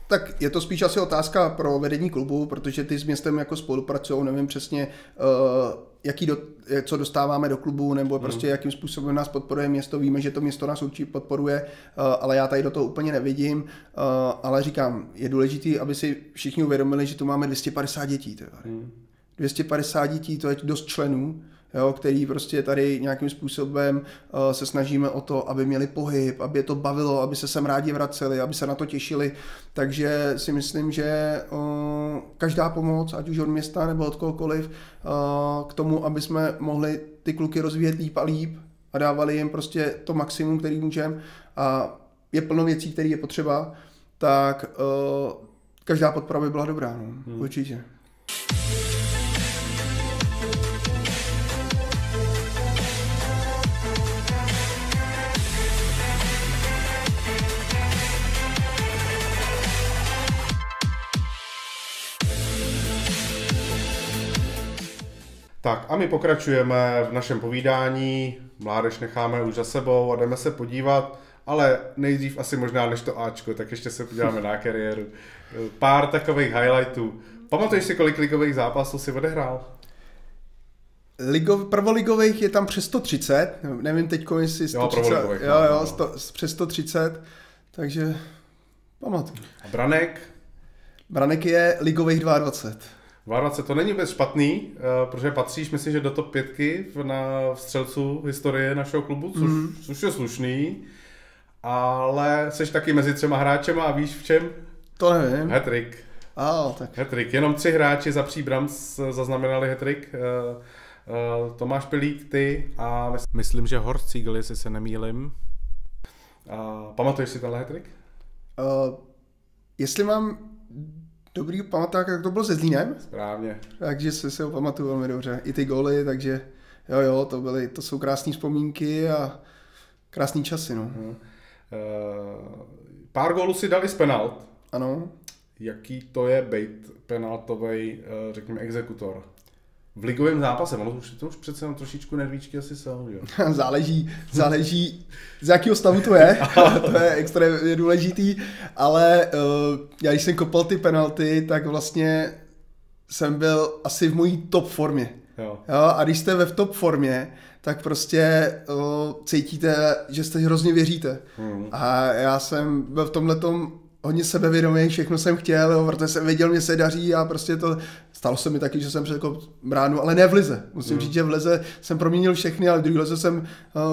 Tak je to spíš asi otázka pro vedení klubu, protože ty s městem jako spolupracují, nevím přesně, uh, jaký do, co dostáváme do klubu, nebo prostě mm. jakým způsobem nás podporuje město. Víme, že to město nás určitě podporuje, uh, ale já tady do toho úplně nevidím. Uh, ale říkám, je důležité, aby si všichni uvědomili, že tu máme 250 dětí. Mm. 250 dětí, to je dost členů, jo, který prostě tady nějakým způsobem uh, se snažíme o to, aby měli pohyb, aby je to bavilo, aby se sem rádi vraceli, aby se na to těšili. Takže si myslím, že uh, každá pomoc, ať už od města nebo od kohokoliv, uh, k tomu, aby jsme mohli ty kluky rozvíjet líp a líp, a dávali jim prostě to maximum, který můžeme a je plno věcí, které je potřeba, tak uh, každá podpora by byla dobrá, no, hmm. určitě. Tak a my pokračujeme v našem povídání, mládež necháme už za sebou a jdeme se podívat, ale nejdřív asi možná než to Ačko, tak ještě se podíváme na kariéru. Pár takových highlightů. Pamatuješ si, kolik ligových zápasů si odehrál? Ligov, prvoligových je tam přes 130, nevím teď, jestli 130, jo, jo, jo, no. sto, přes 130, takže pamatuju. A Branek? Branek je ligových 22. 22, to není vůbec špatný, uh, protože patříš, myslím, že do top pětky na střelců historie našeho klubu, což, mm. což je slušný, ale jsi taky mezi třema hráčema a víš v čem? To nevím. Hattrick. A, tak. Hattrick. Jenom tři hráči za příbram zaznamenali hattrick. Uh, uh, Tomáš Pilík, ty a myslím, že Horst Siegel, jestli se nemýlim. Uh, pamatuješ si tenhle hattrick? Uh, jestli mám dobrý pamaták, jak to bylo se Zlínem. Správně. Takže se, se ho pamatuju velmi dobře. I ty góly, takže jo, jo, to, byly, to jsou krásné vzpomínky a krásný časy, no. Uh, pár gólů si dali z penalt. Ano. Jaký to je být penaltový, uh, řekněme, exekutor? V ligovém zápase, ono už, to už přece jenom trošičku nervíčky asi jsou, jo. záleží, záleží, z jakého stavu to je, to je extrémně důležitý, ale uh, já když jsem kopal ty penalty, tak vlastně jsem byl asi v mojí top formě. Jo. jo. A když jste ve v top formě, tak prostě uh, cítíte, že jste hrozně věříte. Hmm. A já jsem byl v tomhle hodně sebevědomý, všechno jsem chtěl, jo, protože jsem věděl, mě se daří a prostě to stalo se mi taky, že jsem řekl bránu, ale ne v lize. Musím mm. říct, že v lize jsem proměnil všechny, ale v druhé lize jsem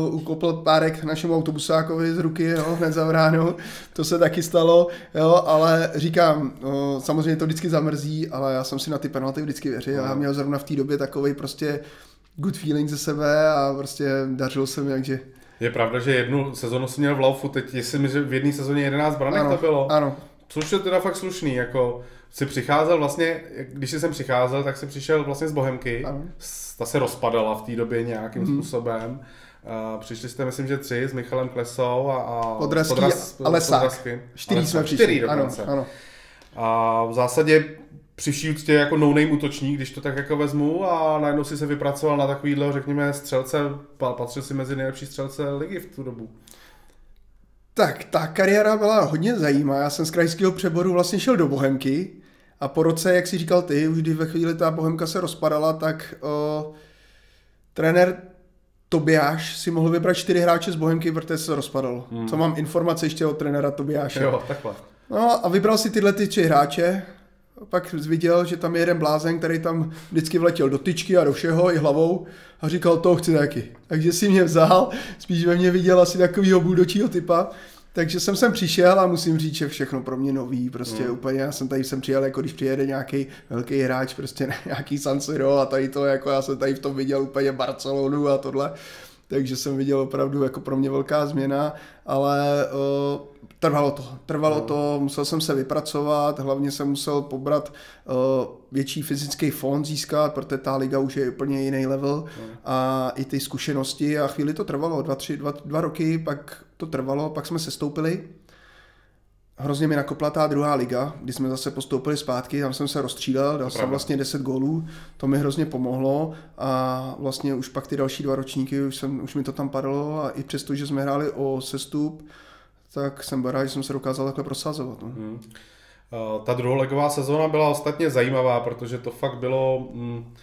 uh, ukopl párek našemu autobusákovi z ruky, jo, hned za bránu. To se taky stalo, jo, ale říkám, uh, samozřejmě to vždycky zamrzí, ale já jsem si na ty penalty vždycky věřil. Mm. Já měl zrovna v té době takový prostě good feeling ze sebe a prostě dařilo se mi, takže je pravda, že jednu sezonu jsem měl v Laufu, teď jestli mi, že v jedné sezóně 11 branek ano, to bylo. Ano. Což je teda fakt slušný, jako si přicházel vlastně, když jsem přicházel, tak si přišel vlastně z Bohemky, ano. ta se rozpadala v té době nějakým hmm. způsobem. Uh, přišli jste, myslím, že tři s Michalem Klesou a, a Podrazký Podraz, a Lesák. Čtyři jsme přišli. Čtyři dokonce. Ano, ano. A v zásadě přiší úctě jako no-name útočník, když to tak jako vezmu a najednou si se vypracoval na takovýhle, řekněme, střelce, patřil si mezi nejlepší střelce ligy v tu dobu. Tak, ta kariéra byla hodně zajímavá. Já jsem z krajského přeboru vlastně šel do Bohemky a po roce, jak si říkal ty, už když ve chvíli ta Bohemka se rozpadala, tak o, trenér Tobiáš si mohl vybrat čtyři hráče z Bohemky, protože se rozpadal. Hmm. Co mám informace ještě od trenéra Tobiáše. Jo, takhle. No a vybral si tyhle ty tři hráče pak viděl, že tam je jeden blázen, který tam vždycky vletěl do tyčky a do všeho i hlavou a říkal, to chci taky. Takže si mě vzal, spíš ve mně viděl asi takovýho buldočího typa. Takže jsem sem přišel a musím říct, že všechno pro mě nový, prostě mm. úplně, já jsem tady jsem přijel, jako když přijede nějaký velký hráč, prostě nějaký San Siro a tady to, jako já jsem tady v tom viděl úplně Barcelonu a tohle, takže jsem viděl opravdu jako pro mě velká změna, ale uh, Trvalo to, trvalo no. to, musel jsem se vypracovat, hlavně jsem musel pobrat uh, větší fyzický fond získat, protože ta liga už je úplně jiný level no. a i ty zkušenosti a chvíli to trvalo, dva, tři, dva, dva roky, pak to trvalo, pak jsme se stoupili. Hrozně mi nakopla ta druhá liga, kdy jsme zase postoupili zpátky, tam jsem se rozstřídal, dal jsem vlastně 10 gólů, to mi hrozně pomohlo a vlastně už pak ty další dva ročníky, už, jsem, už mi to tam padalo a i přesto, že jsme hráli o sestup, tak jsem rád, že jsem se dokázal takhle prosazovat. No. Hmm. Uh, ta druholegová sezóna byla ostatně zajímavá, protože to fakt bylo, mm,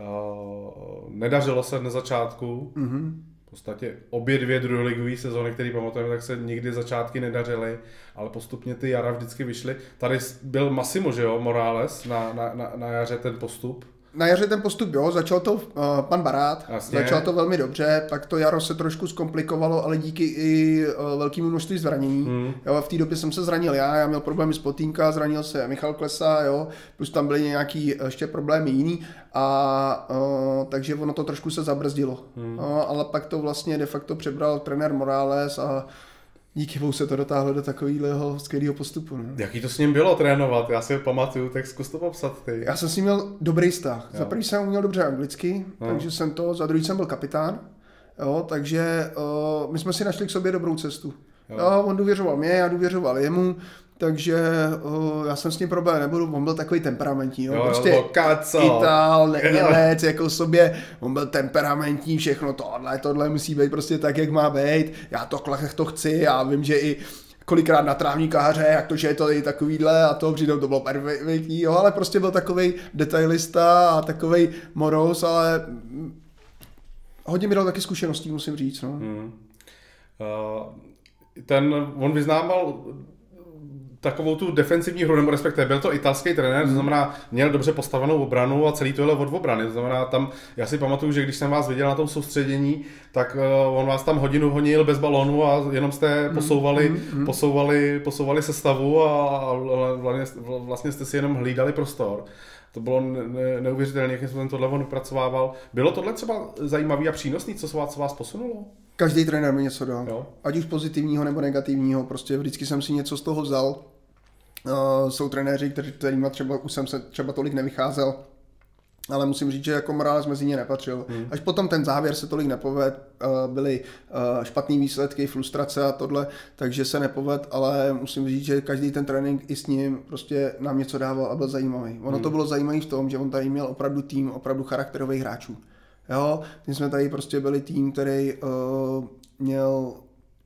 uh, nedařilo se na začátku, mm-hmm. v podstatě obě dvě druholigové sezóny, které pamatujeme, tak se nikdy začátky nedařily, ale postupně ty jara vždycky vyšly. Tady byl Massimo, že jo, Morales na, na, na, na jaře ten postup na jaře ten postup, jo, začal to uh, pan Barát, Jasně. začal to velmi dobře, pak to jaro se trošku zkomplikovalo, ale díky i uh, velkému množství zranění. Hmm. Jo, v té době jsem se zranil já, já měl problémy s potýnka, zranil se Michal Klesa, jo, plus tam byly nějaký ještě problémy jiný a uh, takže ono to trošku se zabrzdilo. Hmm. No, ale pak to vlastně de facto přebral trenér Morales a díky bohu se to dotáhlo do takového skvělého postupu. No. Jaký to s ním bylo trénovat? Já si pamatuju, tak zkus to popsat ty. Já jsem s ním měl dobrý vztah. Jo. Za prvý jsem uměl dobře anglicky, no. takže jsem to, za druhý jsem byl kapitán. Jo, takže uh, my jsme si našli k sobě dobrou cestu. Jo. Jo, on důvěřoval mě, já důvěřoval jemu, takže uh, já jsem s ním problém nebudu, on byl takový temperamentní, jo, jo prostě jo, Ital, Němec, jako sobě, on byl temperamentní, všechno tohle, tohle musí být prostě tak, jak má být, já to, to chci, já vím, že i kolikrát na trávníka haře, jak to, že je to i takovýhle a to přitom to bylo perfektní, jo, ale prostě byl takový detailista a takový moros, ale hodně mi dal taky zkušeností, musím říct, no. Hmm. Uh, ten, on vyznával takovou tu defensivní hru, nebo respektive byl to italský trenér, to mhm. znamená, měl dobře postavenou obranu a celý tohle od obrany. To znamená, tam, já si pamatuju, že když jsem vás viděl na tom soustředění, tak uh, on vás tam hodinu honil bez balónu a jenom jste mhm. posouvali, mm, mm, posouvali, posouvali sestavu a, a vlastně, vlastně jste si jenom hlídali prostor. To bylo ne, neuvěřitelné, jakým způsobem tohle on vypracovával. Bylo tohle třeba zajímavé a přínosné, co se vás, co vás posunulo? Každý trenér mi něco dal. Jo. Ať už pozitivního nebo negativního, prostě vždycky jsem si něco z toho vzal. Uh, jsou trenéři, kteří, kterýma třeba už jsem se třeba tolik nevycházel, ale musím říct, že jako Morales mezi ně nepatřil. Hmm. Až potom ten závěr se tolik nepoved, byly špatné výsledky, frustrace a tohle, takže se nepoved, ale musím říct, že každý ten trénink i s ním prostě nám něco dával a byl zajímavý. Ono hmm. to bylo zajímavé v tom, že on tady měl opravdu tým, opravdu charakterových hráčů. Jo, my jsme tady prostě byli tým, který uh, měl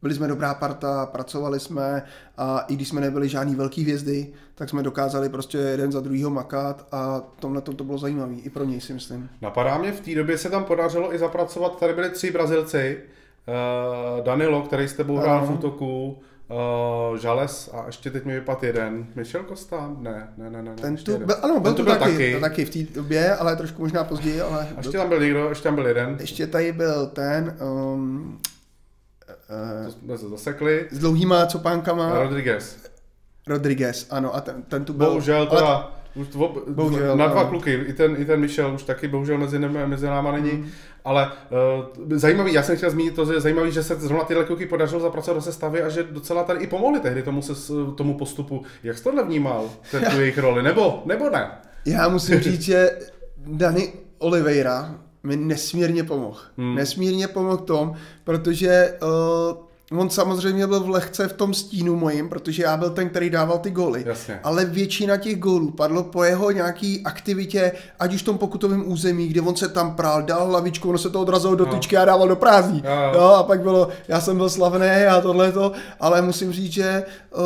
byli jsme dobrá parta, pracovali jsme a i když jsme nebyli žádný velký hvězdy, tak jsme dokázali prostě jeden za druhýho makat a tomhle to bylo zajímavé i pro něj si myslím. Napadá mě, v té době se tam podařilo i zapracovat, tady byli tři Brazilci, uh, Danilo, který s tebou hrál v útoku, Uh, Žales a ještě teď mi vypad jeden. Michel Costa? Ne, ne, ne, ne. Ten tu, byl, ano, byl, Ten tu byl taky, taky. taky v té době, ale trošku možná později. Ale a ještě tam byl někdo, ještě tam byl jeden. Ještě tady byl ten, um, to jsme se zasekli. S dlouhýma copánkama. Rodriguez. Rodriguez, ano, a ten, ten tu byl... Bohužel teda, ale... už dvo, bohužel, na dva ano. kluky, i ten, i ten Michel už taky bohužel mezi, mezi náma není, mm. ale uh, zajímavý, já jsem chtěl zmínit to, že je zajímavý, že se zrovna tyhle kluky podařilo zapracovat do sestavy a že docela tady i pomohli tehdy tomu, se, tomu postupu. Jak jsi tohle vnímal, ten, tu jejich roli, nebo, nebo ne? Já musím říct, že Dani Oliveira mi nesmírně pomohl. Hmm. Nesmírně pomohl tom, protože uh, on samozřejmě byl v lehce v tom stínu mojím, protože já byl ten, který dával ty góly. Jasně. Ale většina těch gólů padlo po jeho nějaký aktivitě, ať už v tom pokutovém území, kde on se tam prál, dal hlavičku, ono se to odrazilo do no. tyčky a dával do prázdní. No. no. a pak bylo, já jsem byl slavný a tohleto, ale musím říct, že uh,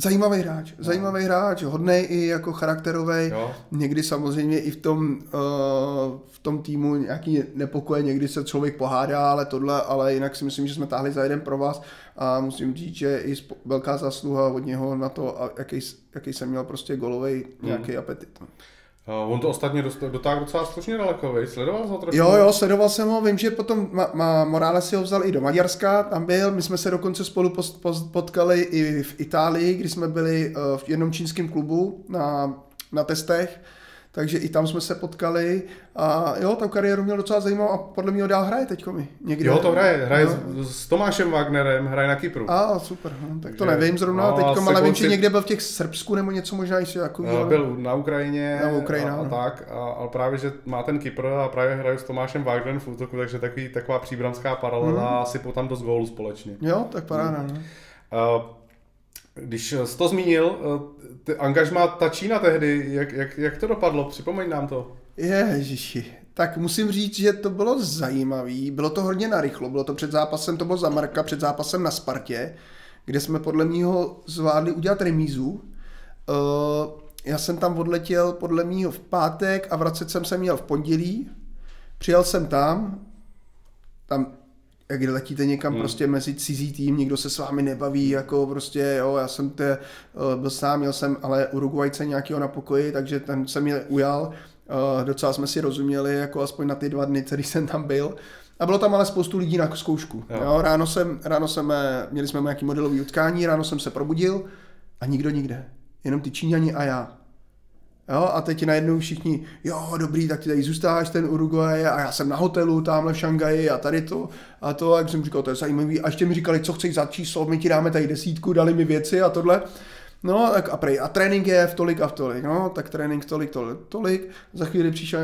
Zajímavý hráč, no. zajímavý hráč, hodný i jako charakterový. Někdy samozřejmě i v tom, uh, v tom týmu nějaký nepokoje, někdy se člověk pohádá, ale tohle, ale jinak si myslím, že jsme táhli za jeden pro vás a musím říct, že i velká zasluha od něho na to, jaký, jaký jsem měl prostě golový nějaký hmm. apetit. Uh, on to ostatně dotáhl docela slušně daleko, vej? sledoval ho trošku? Jo, jo, sledoval jsem ho, vím, že potom ma, ma, Morales si ho vzal i do Maďarska, tam byl, my jsme se dokonce spolu post, post, potkali i v Itálii, kdy jsme byli uh, v jednom čínském klubu na, na testech, takže i tam jsme se potkali a jo, ta kariéru měl docela zajímavou a podle mě ho dál hraje teď mi. Někde. Jo, to hraje, hraje no. s, s, Tomášem Wagnerem, hraje na Kypru. A super, no, tak to nevím zrovna no, teď, ale vím, že někde byl v těch Srbsku nebo něco možná ještě. No, byl na Ukrajině na Ukrajině, a, a, no. tak, a, ale právě, že má ten Kypr a právě hraje s Tomášem Wagnerem v útoku, takže takový, taková příbramská paralela hmm. a sypou tam dost gólů společně. Jo, tak paráda. Hmm. No. Uh, když jsi to zmínil, eh, ty angažma Tačína tehdy, jak, jak, jak to dopadlo? Připomeň nám to. Ježiši, tak musím říct, že to bylo zajímavé. Bylo to hodně narychlo. Bylo to před zápasem, to bylo za Marka, před zápasem na Spartě, kde jsme podle mého zvládli udělat remízu. Uh, já jsem tam odletěl podle mého v pátek a vracet jsem se měl v pondělí. Přijel jsem tam, tam jak letíte někam hmm. prostě mezi cizí tým, nikdo se s vámi nebaví, jako prostě, jo, já jsem te, eh, byl sám, měl jsem ale Uruguajce nějakého na pokoji, takže ten se mě ujal, uh, docela jsme si rozuměli, jako aspoň na ty dva dny, který jsem tam byl. A bylo tam ale spoustu lidí na zkoušku. Jo. Jo, ráno jsem, ráno jsem, měli jsme nějaký modelový utkání, ráno jsem se probudil a nikdo nikde. Jenom ty Číňani a já. Jo, a teď najednou všichni, jo, dobrý, tak ty tady zůstáš, ten Uruguay, a já jsem na hotelu, tamhle v Šangaji a tady to, a to, jak jsem říkal, to je zajímavý. A ještě mi říkali, co chceš za číslo, my ti dáme tady desítku, dali mi věci a tohle. No, tak a prej, a trénink je v tolik a v tolik, no, tak trénink tolik, tolik, tolik. Za chvíli přišel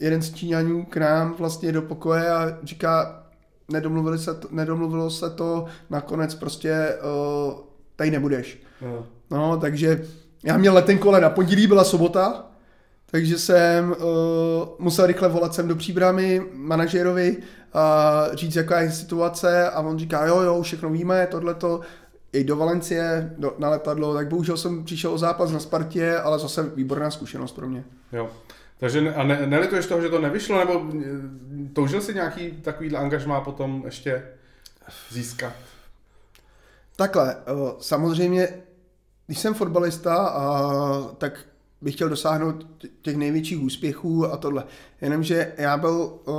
jeden z Číňanů k nám vlastně do pokoje a říká, nedomluvili se to, nedomluvilo se to, nakonec prostě uh, tady nebudeš. No. no, takže já měl letenku, ale na pondělí byla sobota, takže jsem uh, musel rychle volat sem do příbramy manažerovi a říct, jaká je situace a on říká, jo, jo, všechno víme, tohleto, i do Valencie, do, na letadlo, tak bohužel jsem přišel o zápas na Spartě, ale zase výborná zkušenost pro mě. Jo. Takže a ne, nelituješ toho, že to nevyšlo, nebo eh, toužil si nějaký takový angažmá potom ještě získat? Takhle, eh, samozřejmě, když jsem fotbalista, a, tak bych chtěl dosáhnout těch největších úspěchů a tohle. Jenomže já byl uh,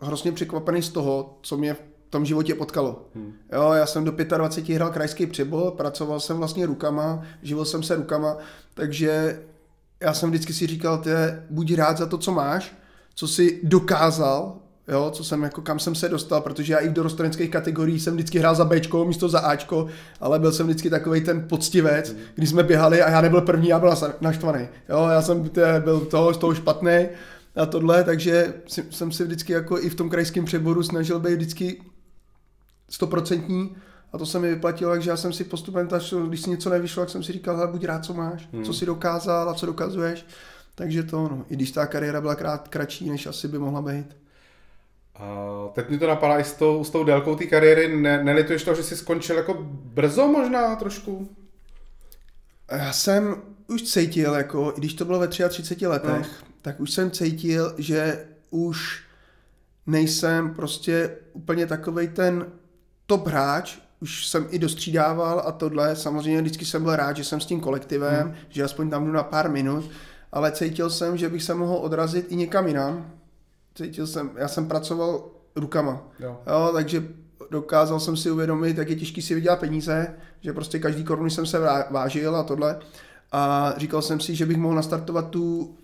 hrozně překvapený z toho, co mě v tom životě potkalo. Hmm. Jo, já jsem do 25 hrál krajský přebol, pracoval jsem vlastně rukama, živil jsem se rukama, takže já jsem vždycky si říkal, ty buď rád za to, co máš, co jsi dokázal, jo, co jsem jako, kam jsem se dostal, protože já i v dorosteneckých kategoriích jsem vždycky hrál za Bčko místo za Ačko, ale byl jsem vždycky takový ten poctivec, mm. když jsme běhali a já nebyl první, já byl naštvaný. Jo, já jsem tě, byl toho, z toho špatný a tohle, takže jsem si vždycky jako i v tom krajském přeboru snažil být vždycky stoprocentní a to se mi vyplatilo, takže já jsem si postupem, když si něco nevyšlo, tak jsem si říkal, buď rád, co máš, hmm. co si dokázal a co dokazuješ. Takže to, no, i když ta kariéra byla krát, kratší, než asi by mohla být. A teď mi to napadá i s tou, s tou délkou té kariéry. Ne, nelituješ to, že jsi skončil jako brzo možná trošku? Já jsem už cítil, jako, i když to bylo ve 33 letech, no. tak už jsem cítil, že už nejsem prostě úplně takovej ten top hráč, už jsem i dostřídával a tohle, samozřejmě vždycky jsem byl rád, že jsem s tím kolektivem, hmm. že aspoň tam jdu na pár minut, ale cítil jsem, že bych se mohl odrazit i někam jinam. Cítil jsem, já jsem pracoval rukama, jo. Jo, takže dokázal jsem si uvědomit, jak je těžký si vydělat peníze, že prostě každý korun jsem se vážil a tohle a říkal jsem si, že bych mohl nastartovat tu,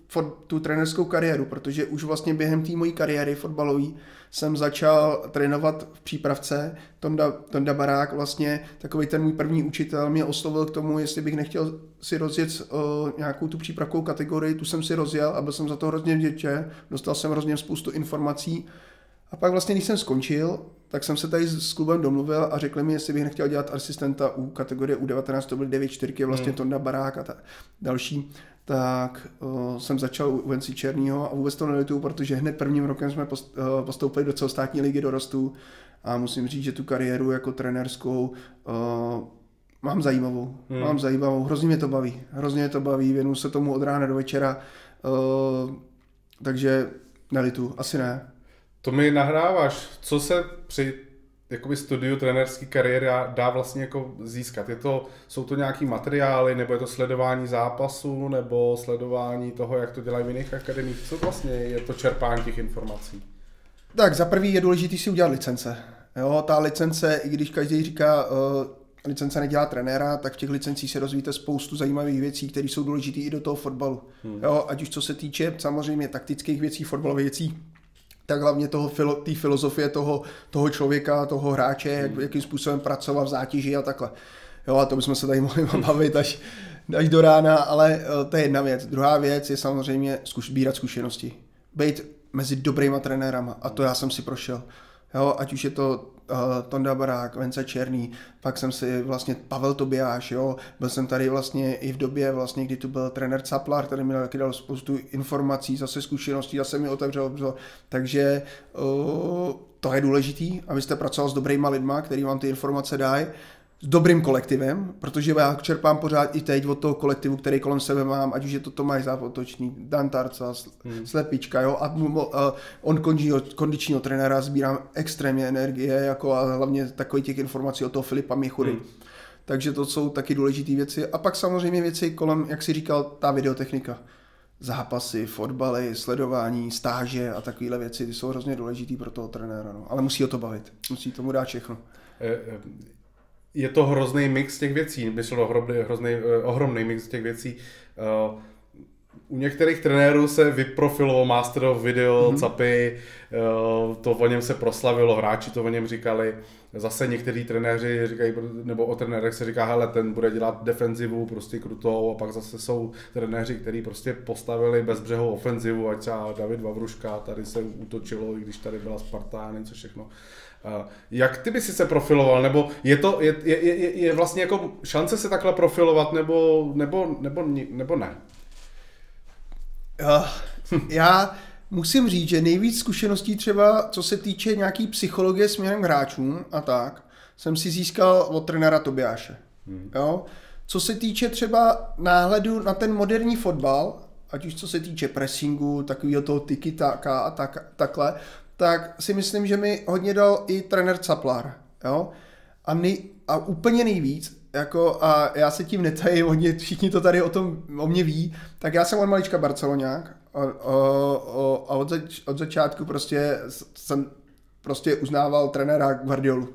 tu trenerskou kariéru, protože už vlastně během té mojí kariéry fotbalové jsem začal trénovat v přípravce. Tonda, Tonda Barák, vlastně takový ten můj první učitel, mě oslovil k tomu, jestli bych nechtěl si rozjet uh, nějakou tu přípravkovou kategorii, tu jsem si rozjel a byl jsem za to hrozně vděčen, dostal jsem hrozně spoustu informací. A pak vlastně, když jsem skončil, tak jsem se tady s klubem domluvil a řekli mi, jestli bych nechtěl dělat asistenta u kategorie U19, to byly 9 čtyřky, vlastně hmm. Tonda Barák a ta, další, tak uh, jsem začal u UNC Černýho a vůbec to nelituju, protože hned prvním rokem jsme post, uh, postoupili do celostátní ligy dorostu a musím říct, že tu kariéru jako trenérskou uh, mám zajímavou. Hmm. Mám zajímavou, hrozně mě to baví. Hrozně mě to baví, věnu se tomu od rána do večera, uh, takže nelitu, asi ne. To mi nahráváš. Co se při jakoby studiu trenérské kariéry dá vlastně jako získat? Je to, jsou to nějaký materiály, nebo je to sledování zápasů, nebo sledování toho, jak to dělají v jiných akademiích? Co vlastně je to čerpání těch informací? Tak za prvý je důležité si udělat licence. Jo, ta licence, i když každý říká, uh, licence nedělá trenéra, tak v těch licencích se rozvíjíte spoustu zajímavých věcí, které jsou důležité i do toho fotbalu. Hmm. Jo, ať už co se týče samozřejmě taktických věcí, fotbalových věcí, tak hlavně toho, té filozofie toho, toho člověka, toho hráče, jak, jakým způsobem pracovat v zátěži a takhle. Jo, a to bychom se tady mohli bavit až, až do rána, ale eh, to je jedna věc. Druhá věc je samozřejmě zkuš, sbírat zkušenosti. Být mezi dobrýma trenérama a to já jsem si prošel. Jo, ať už je to Tonda Barák, Vence Černý, pak jsem si vlastně Pavel Tobiáš, jo, byl jsem tady vlastně i v době vlastně, kdy tu byl trenér Caplar, který mi taky dal spoustu informací, zase zkušeností, zase mi otevřel, takže uh, to je důležitý, abyste pracoval s dobrýma lidma, který vám ty informace dají s dobrým kolektivem, protože já čerpám pořád i teď od toho kolektivu, který kolem sebe mám, ať už je to Tomáš Zápotočný, Dan Tarca, hmm. Slepička, jo, a, a on kondičního, kondičního trenéra sbírám extrémně energie, jako a hlavně takový těch informací od toho Filipa Michury. Hmm. Takže to jsou taky důležité věci. A pak samozřejmě věci kolem, jak si říkal, ta videotechnika. Zápasy, fotbaly, sledování, stáže a takovéhle věci, ty jsou hrozně důležité pro toho trenéra. No. Ale musí o to bavit, musí tomu dát všechno. Je to hrozný mix těch věcí, myslím, ohromný, hrozný, eh, ohromný mix těch věcí. Eh, u některých trenérů se vyprofiloval Master of Video, mm-hmm. Capy, eh, to o něm se proslavilo, hráči to o něm říkali. Zase někteří trenéři říkají, nebo o trenérech se říká, hele, ten bude dělat defenzivu prostě krutou a pak zase jsou trenéři, kteří prostě postavili bezbřehou ofenzivu, ať třeba David Vavruška, tady se útočilo, i když tady byla Sparta a něco všechno. Eh, jak ty by si se profiloval, nebo je to, je, je, je, je vlastně jako šance se takhle profilovat, nebo, nebo, nebo, nebo ne? Uh, já musím říct, že nejvíc zkušeností třeba, co se týče nějaký psychologie směrem k hráčům a tak, jsem si získal od trenéra Tobiáše. Hmm. Jo? Co se týče třeba náhledu na ten moderní fotbal, ať už co se týče pressingu, takového toho tiki taka a tak, takhle, tak si myslím, že mi hodně dal i trenér Caplar. Jo? A, nej, a úplně nejvíc, jako, a já se tím netajím, oni, všichni to tady o tom o mě ví, tak já jsem od malička Barcelonák a, a, a od, zač, od začátku prostě jsem prostě uznával trenéra Guardiolu.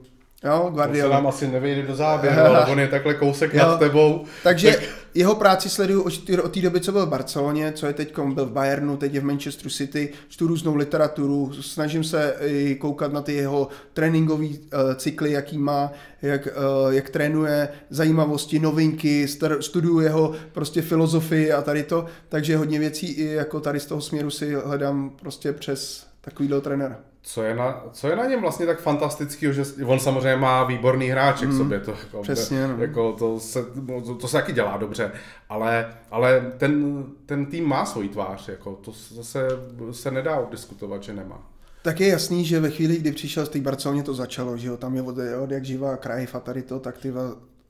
Jo, Guardiola. To se nám asi nevyjde do záběru, ale on je takhle kousek jo. nad tebou. Takže tak... jeho práci sleduju od té doby, co byl v Barceloně, co je teď, byl v Bayernu, teď je v Manchesteru City, čtu různou literaturu, snažím se i koukat na ty jeho tréninkové uh, cykly, jaký má, jak, uh, jak trénuje, zajímavosti, novinky, studuju jeho prostě filozofii a tady to, takže hodně věcí i jako tady z toho směru si hledám prostě přes takovýhle trenéra co je, na, co je na něm vlastně tak fantastického, že on samozřejmě má výborný hráč mm, sobě, to, jako, přesně, no. jako, to, se, to, to se taky dělá dobře, ale, ale ten, ten tým má svoji tvář, jako, to zase se nedá diskutovat, že nemá. Tak je jasný, že ve chvíli, kdy přišel z té Barceloně, to začalo, že jo, tam je od, od jak živá kraj a tady to, tak ty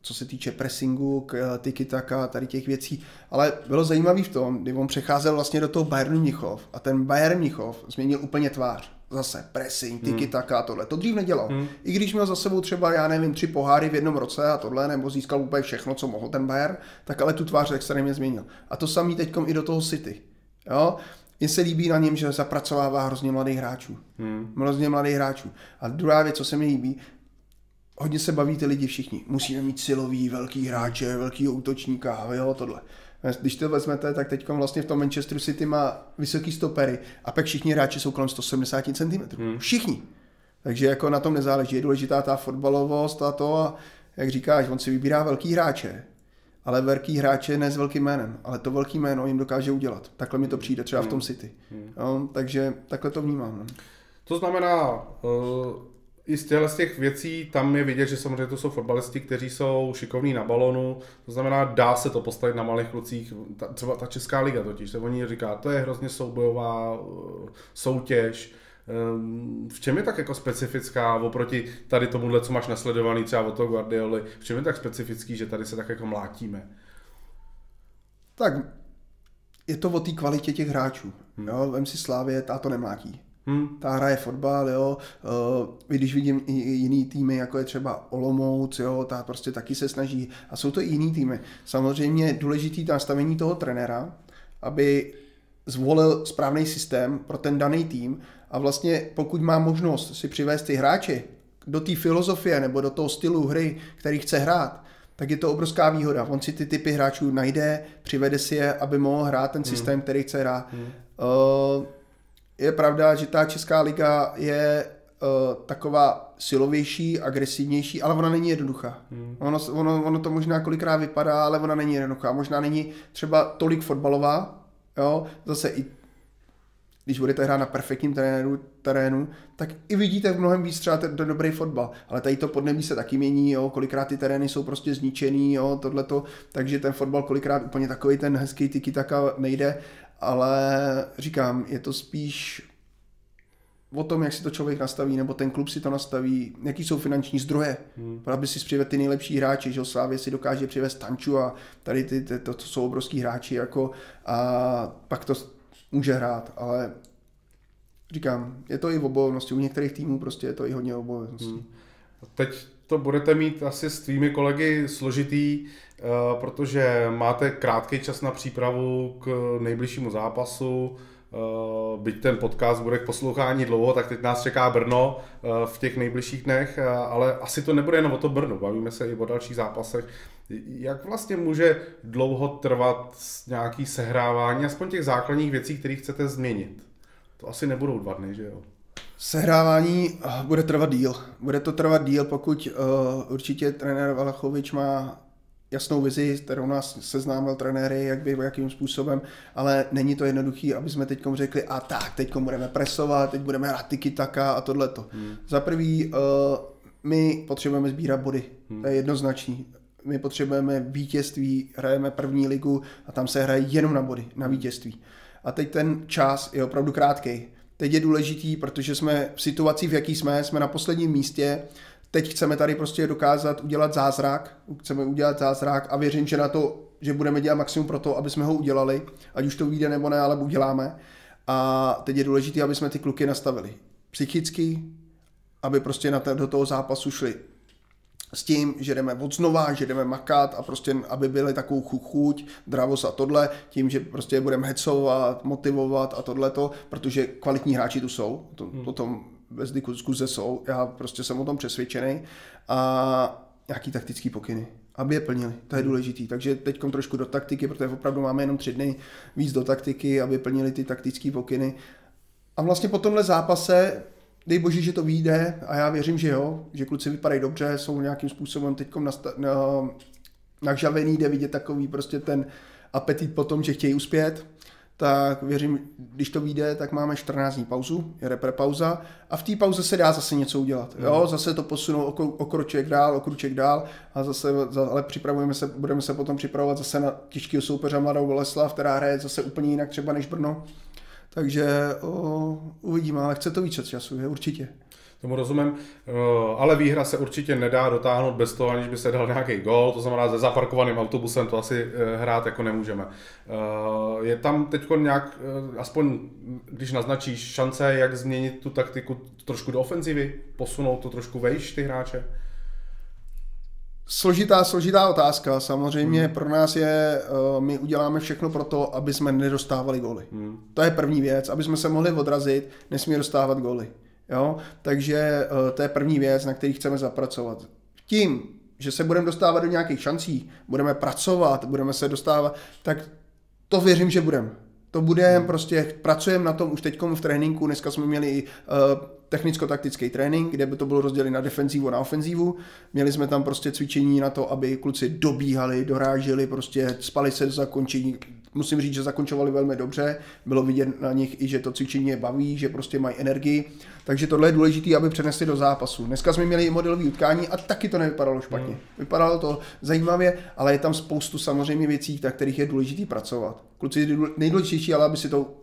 co se týče pressingu, k eh, tiki taka, tady těch věcí. Ale bylo zajímavé v tom, kdy on přecházel vlastně do toho Bayernu Mnichov a ten Bayern Mnichov změnil úplně tvář. Zase pressing, tiki hmm. taka a tohle. To dřív nedělal. Hmm. I když měl za sebou třeba, já nevím, tři poháry v jednom roce a tohle, nebo získal úplně všechno, co mohl ten Bayern, tak ale tu tvář extrémně změnil. A to samý teď i do toho City. Jo? Mně se líbí na něm, že zapracovává hrozně mladých hráčů. Hmm. Hrozně mladých hráčů. A druhá věc, co se mi líbí, hodně se baví ty lidi všichni. Musíme mít silový, velký hráče, velký útočníka, jo, tohle. Když to vezmete, tak teď vlastně v tom Manchester City má vysoký stopery a pak všichni hráči jsou kolem 170 cm. Hmm. Všichni. Takže jako na tom nezáleží. Je důležitá ta fotbalovost a to, a jak říkáš, on si vybírá velký hráče, ale velký hráče ne s velkým jménem, ale to velký jméno jim dokáže udělat. Takhle mi to přijde třeba v tom hmm. City. No, takže takhle to vnímám. No. To znamená, uh i z těchto z těch věcí tam je vidět, že samozřejmě to jsou fotbalisti, kteří jsou šikovní na balonu, to znamená, dá se to postavit na malých klucích, ta, třeba ta Česká liga totiž, se oni říká, to je hrozně soubojová uh, soutěž, um, v čem je tak jako specifická oproti tady tomuhle, co máš nasledovaný třeba od toho Guardioli, v čem je tak specifický, že tady se tak jako mlátíme? Tak je to o té kvalitě těch hráčů. Hmm. Jo, vem si Slávě, ta to nemlátí. Hmm. Ta hraje fotbal, jo. Uh, když vidím i jiný týmy, jako je třeba Olomouc, jo, ta prostě taky se snaží. A jsou to i jiný týmy. Samozřejmě důležitý nastavení toho trenéra, aby zvolil správný systém pro ten daný tým a vlastně pokud má možnost si přivést ty hráče do té filozofie nebo do toho stylu hry, který chce hrát, tak je to obrovská výhoda. On si ty typy hráčů najde, přivede si je, aby mohl hrát ten hmm. systém, hmm. který chce hrát. Hmm. Uh, je pravda, že ta Česká liga je uh, taková silovější, agresivnější, ale ona není jednoduchá. Hmm. Ono, ono, ono to možná kolikrát vypadá, ale ona není jednoduchá. Možná není třeba tolik fotbalová, jo, zase i když budete hrát na perfektním terénu, terénu, tak i vidíte v mnohem víc třeba ten, ten dobrý fotbal. Ale tady to podnebí se taky mění, jo, kolikrát ty terény jsou prostě zničený, jo, tohleto, takže ten fotbal kolikrát úplně takový ten hezký tiki taka nejde ale říkám, je to spíš o tom, jak si to člověk nastaví, nebo ten klub si to nastaví, jaký jsou finanční zdroje, hmm. aby si přivedl ty nejlepší hráči, že Slávě si dokáže přivést Tanču a tady ty, ty, to, to jsou obrovský hráči, jako, a pak to může hrát, ale říkám, je to i v obojnosti, u některých týmů prostě je to i hodně obojnosti. Hmm. Teď to budete mít asi s tvými kolegy složitý, protože máte krátký čas na přípravu k nejbližšímu zápasu, eh, byť ten podcast bude k poslouchání dlouho, tak teď nás čeká Brno uh, v těch nejbližších dnech, ale asi to nebude jenom o to Brno, bavíme se i o dalších zápasech. Jak vlastně může dlouho trvat nějaký sehrávání, aspoň těch základních věcí, které chcete změnit? To asi nebudou dva dny, že jo? Sehrávání bude trvat díl. Bude to trvat díl, pokud uh, určitě trenér Valachovič má jasnou vizi, kterou nás seznámil trenéry, jak by, jakým způsobem, ale není to jednoduché, aby jsme teď řekli, a tak, teď budeme presovat, teď budeme hrát tiki taka a tohleto. Hmm. Za prvý, uh, my potřebujeme sbírat body, hmm. to je jednoznačný. My potřebujeme vítězství, hrajeme první ligu a tam se hraje jenom na body, na vítězství. A teď ten čas je opravdu krátký. Teď je důležitý, protože jsme v situaci, v jaký jsme, jsme na posledním místě, teď chceme tady prostě dokázat udělat zázrak, chceme udělat zázrak a věřím, že na to, že budeme dělat maximum pro to, aby jsme ho udělali, ať už to vyjde nebo ne, ale uděláme. A teď je důležité, aby jsme ty kluky nastavili psychicky, aby prostě na to, do toho zápasu šli s tím, že jdeme od znova, že jdeme makat a prostě, aby byly takovou chuť, dravost a tohle, tím, že prostě budeme hecovat, motivovat a tohleto, protože kvalitní hráči tu jsou, to, hmm. to bez diskuze jsou, já prostě jsem o tom přesvědčený a nějaký taktický pokyny, aby je plnili, to je hmm. důležitý. Takže teď trošku do taktiky, protože opravdu máme jenom tři dny víc do taktiky, aby plnili ty taktické pokyny. A vlastně po tomhle zápase dej bože, že to vyjde a já věřím, že jo, že kluci vypadají dobře, jsou nějakým způsobem teď na, nažavený, jde vidět takový prostě ten apetit po tom, že chtějí uspět, tak věřím, když to vyjde, tak máme 14 dní pauzu, je repre pauza a v té pauze se dá zase něco udělat. Jo, mhm. zase to posunou o, o kroček dál, o kruček dál a zase, ale připravujeme se, budeme se potom připravovat zase na těžkého soupeře Mladou Boleslav, která hraje zase úplně jinak třeba než Brno. Takže o, uvidíme, ale chce to více času, je určitě. Tomu rozumím, ale výhra se určitě nedá dotáhnout bez toho, aniž by se dal nějaký gol, to znamená, se zaparkovaným autobusem to asi e, hrát jako nemůžeme. Je tam teď nějak, aspoň když naznačíš šance, jak změnit tu taktiku trošku do ofenzivy, posunout to trošku vejš ty hráče? Složitá, složitá otázka. Samozřejmě hmm. pro nás je, my uděláme všechno pro to, aby jsme nedostávali góly. Hmm. To je první věc. Aby jsme se mohli odrazit, nesmí dostávat góly. Jo? Takže uh, to je první věc, na který chceme zapracovat. Tím, že se budeme dostávat do nějakých šancí, budeme pracovat, budeme se dostávat, tak to věřím, že budeme. To budeme, hmm. prostě pracujeme na tom už teď v tréninku, dneska jsme měli uh, technicko-taktický trénink, kde by to bylo rozděleno na defenzívu a na ofenzívu. Měli jsme tam prostě cvičení na to, aby kluci dobíhali, doráželi, prostě spali se do zakončení. Musím říct, že zakončovali velmi dobře, bylo vidět na nich i, že to cvičení je baví, že prostě mají energii. Takže tohle je důležité, aby přenesli do zápasu. Dneska jsme měli i modelové utkání a taky to nevypadalo špatně. Hmm. Vypadalo to zajímavě, ale je tam spoustu samozřejmě věcí, na kterých je důležité pracovat. Kluci nejdůležitější, ale aby si to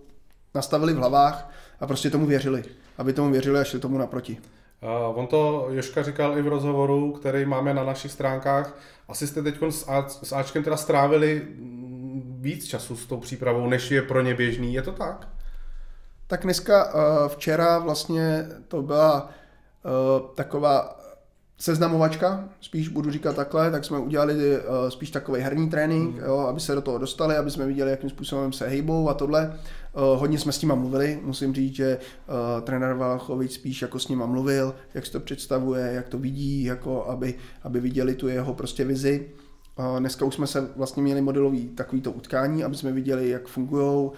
nastavili v hlavách a prostě tomu věřili. Aby tomu věřili a šli tomu naproti. Uh, on to Joška říkal i v rozhovoru, který máme na našich stránkách. Asi jste teď s, A, s Ačkem teda strávili víc času s tou přípravou, než je pro ně běžný. Je to tak? Tak dneska, uh, včera vlastně to byla uh, taková seznamovačka, spíš budu říkat takhle, tak jsme udělali uh, spíš takový herní trénink, mm. jo, aby se do toho dostali, aby jsme viděli, jakým způsobem se hejbou a tohle. Uh, hodně jsme s nima mluvili, musím říct, že uh, trenér Valachovič spíš jako s nima mluvil, jak si to představuje, jak to vidí, jako aby, aby viděli tu jeho prostě vizi. Dneska už jsme se vlastně měli modelový takovýto utkání, aby jsme viděli, jak fungují,